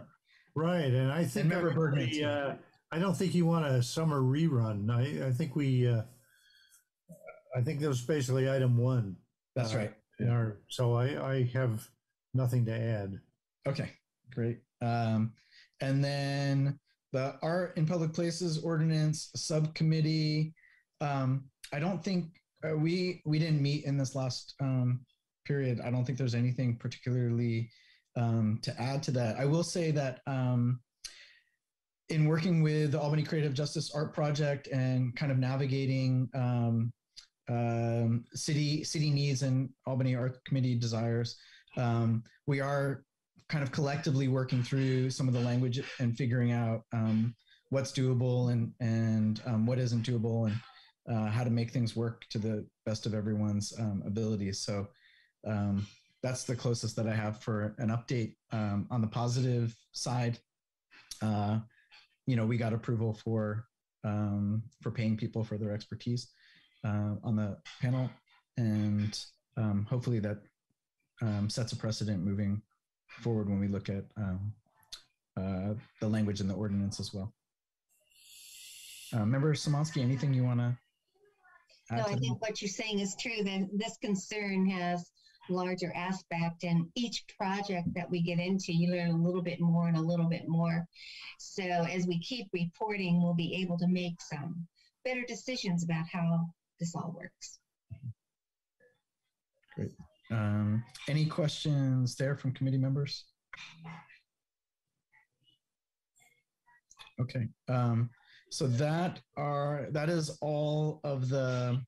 Right, and I think Member Bergman, uh, I don't think you want a summer rerun. I, I think we, uh, I think that was basically item one. that's Uh, right. our- so I, I have nothing to add. Okay, great. Um, and then the art in public places ordinance subcommittee. Um, I don't think uh, we we didn't meet in this last um, period. I don't think there's anything particularly um, to add to that. I will say that um, in working with the Albany Creative Justice Art Project and kind of navigating um, um, city city needs and Albany Art Committee desires, um, we are kind of collectively working through some of the language and figuring out um, what's doable and and what isn't doable and uh, how to make things work to the best of everyone's abilities. So um, that's the closest that I have for an update um, on the positive side. Uh, you know, we got approval for um, for paying people for their expertise uh, on the panel, and um, hopefully that um, sets a precedent moving forward when we look at um, uh, the language in the ordinance as well. Uh, Member Samansky, anything you want to? No, I think what you're saying is true, that this concern has larger aspect and each project that we get into, you learn a little bit more and a little bit more. So as we keep reporting, we'll be able to make some better decisions about how this all works. Um, any questions there from committee members? Okay, um, so that are that is all of the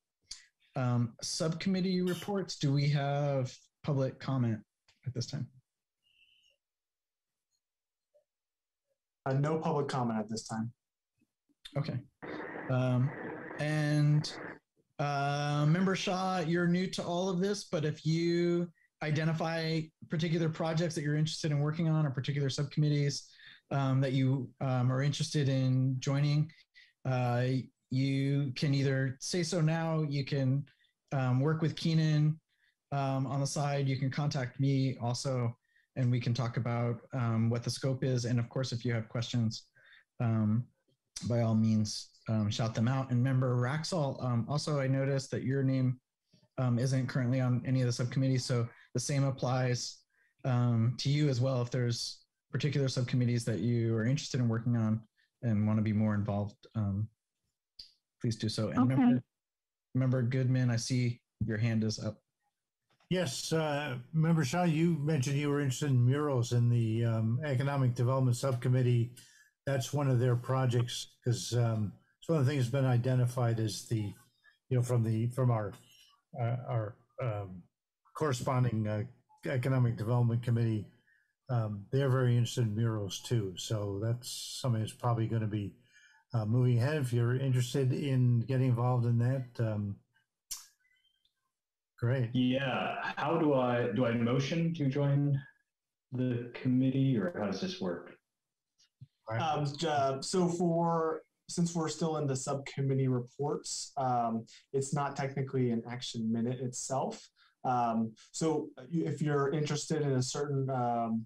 um, subcommittee reports. Do we have public comment at this time? Uh, no public comment at this time. Okay, um, and uh, Member Shaw, you're new to all of this, but if you identify particular projects that you're interested in working on or particular subcommittees um, that you um, are interested in joining, uh, you can either say so now, you can um, work with Keenan um, on the side, you can contact me also, and we can talk about um, what the scope is. And of course, if you have questions, um, by all means, um, shout them out. And member Raxall, um, also I noticed that your name isn't currently on any of the subcommittees, so the same applies to you as well. If there's particular subcommittees that you are interested in working on and want to be more involved, um, please do so. And Okay. member, member Goodman, I see your hand is up. Yes, uh, Member Shaw, you mentioned you were interested in murals in the um, Economic Development Subcommittee. That's one of their projects because um, it's one of the things that's been identified as the, you know, from the from our uh, our um, corresponding uh, Economic Development Committee. Um, they're very interested in murals too, so that's something that's probably going to be uh, moving ahead. If you're interested in getting involved in that, um, great. Yeah. How do I do I motion to join the committee or how does this work? Um, uh, so for since we're still in the subcommittee reports, um, it's not technically an action minute itself. Um, so if you're interested in a certain um,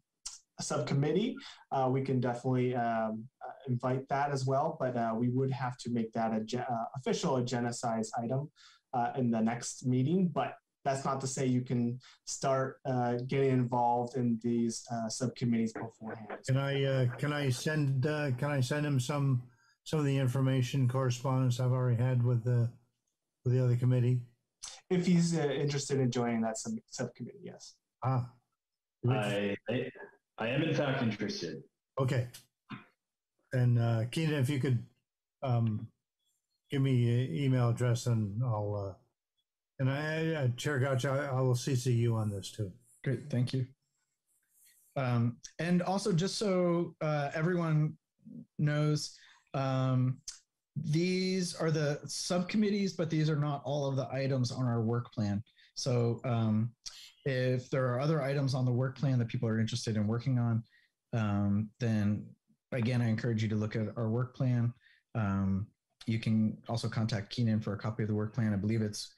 subcommittee, uh, we can definitely um, uh, invite that as well. But uh, we would have to make that a uh, official agendized item uh, in the next meeting. But that's not to say you can start uh, getting involved in these subcommittees beforehand. Can I can I send can I send him some some of the information correspondence I've already had with the with the other committee? If he's interested in joining that sub- subcommittee, yes. Ah, I, I I am in fact interested. Okay. And uh, Keenan, if you could um, give me an email address and I'll, uh, and I, uh, Chair Gotcha, I, I will CC you on this too. Great, thank you. Um, and also, just so uh, everyone knows, um, these are the subcommittees, but these are not all of the items on our work plan. So um, if there are other items on the work plan that people are interested in working on, um, then again, I encourage you to look at our work plan. Um, you can also contact Keenan for a copy of the work plan. I believe it's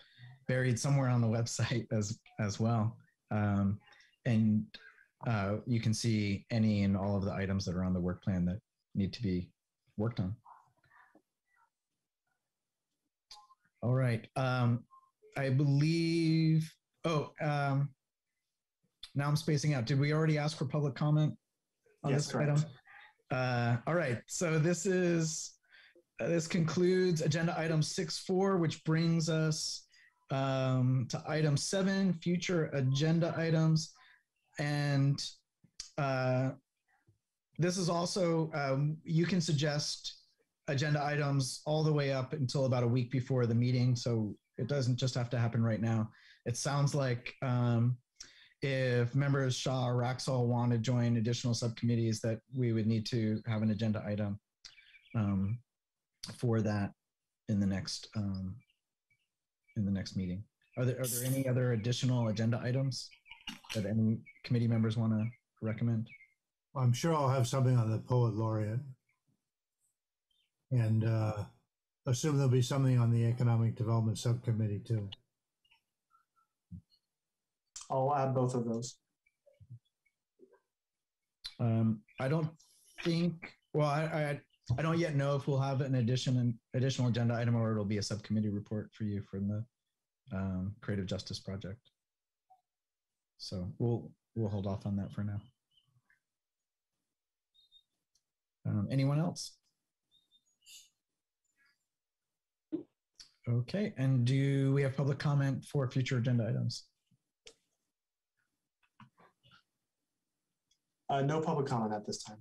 buried somewhere on the *laughs* website as as well. Um, and uh, you can see any and all of the items that are on the work plan that need to be worked on. All right. Um, I believe, oh, um, now I'm spacing out. Did we already ask for public comment on Yes, this correct. item? Uh, all right. So this is, uh, this concludes agenda item six four, which brings us um, to item seven, future agenda items. And uh, this is also, um, you can suggest agenda items all the way up until about a week before the meeting. So it doesn't just have to happen right now. It sounds like um, if members Shaw or Raxall want to join additional subcommittees, that we would need to have an agenda item um, for that in the next um, in the next meeting. Are there are there any other additional agenda items that any committee members want to recommend? I'm sure I'll have something on the poet laureate. And uh, assume there'll be something on the economic development subcommittee too. I'll add both of those. Um, I don't think. Well, I, I I don't yet know if we'll have an addition an additional agenda item or it'll be a subcommittee report for you from the um, Creative Justice Project. So we'll we'll hold off on that for now. Um, anyone else? Okay, and do we have public comment for future agenda items? Uh, no public comment at this time.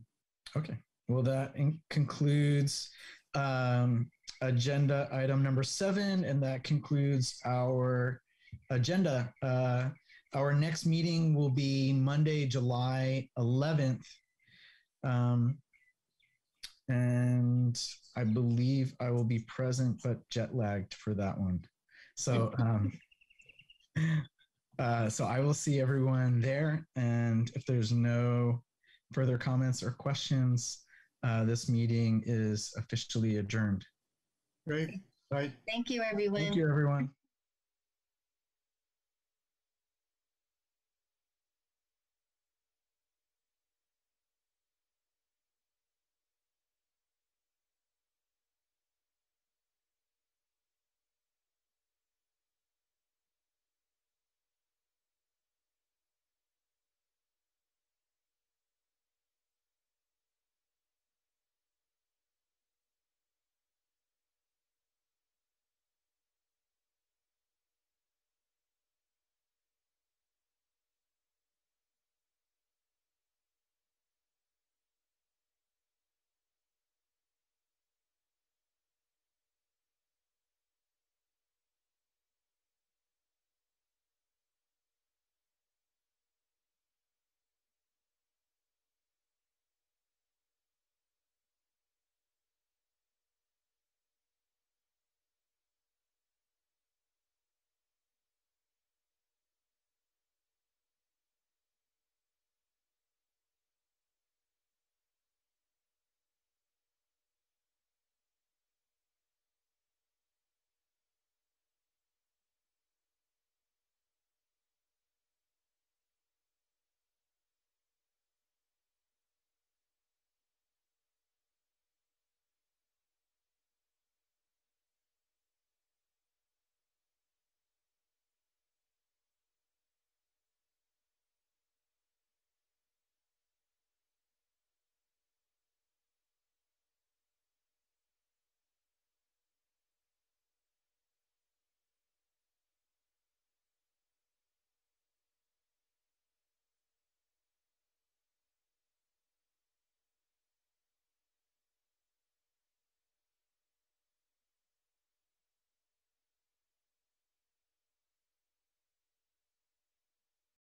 Okay. Well, that in- concludes um, agenda item number seven, and that concludes our agenda. Uh, our next meeting will be Monday, July 11th. Um, and I believe I will be present, but jet lagged for that one. So, um, *laughs* uh, so I will see everyone there. And if there's no further comments or questions, uh, this meeting is officially adjourned. Great. Right. Thank you, everyone. Thank you, everyone.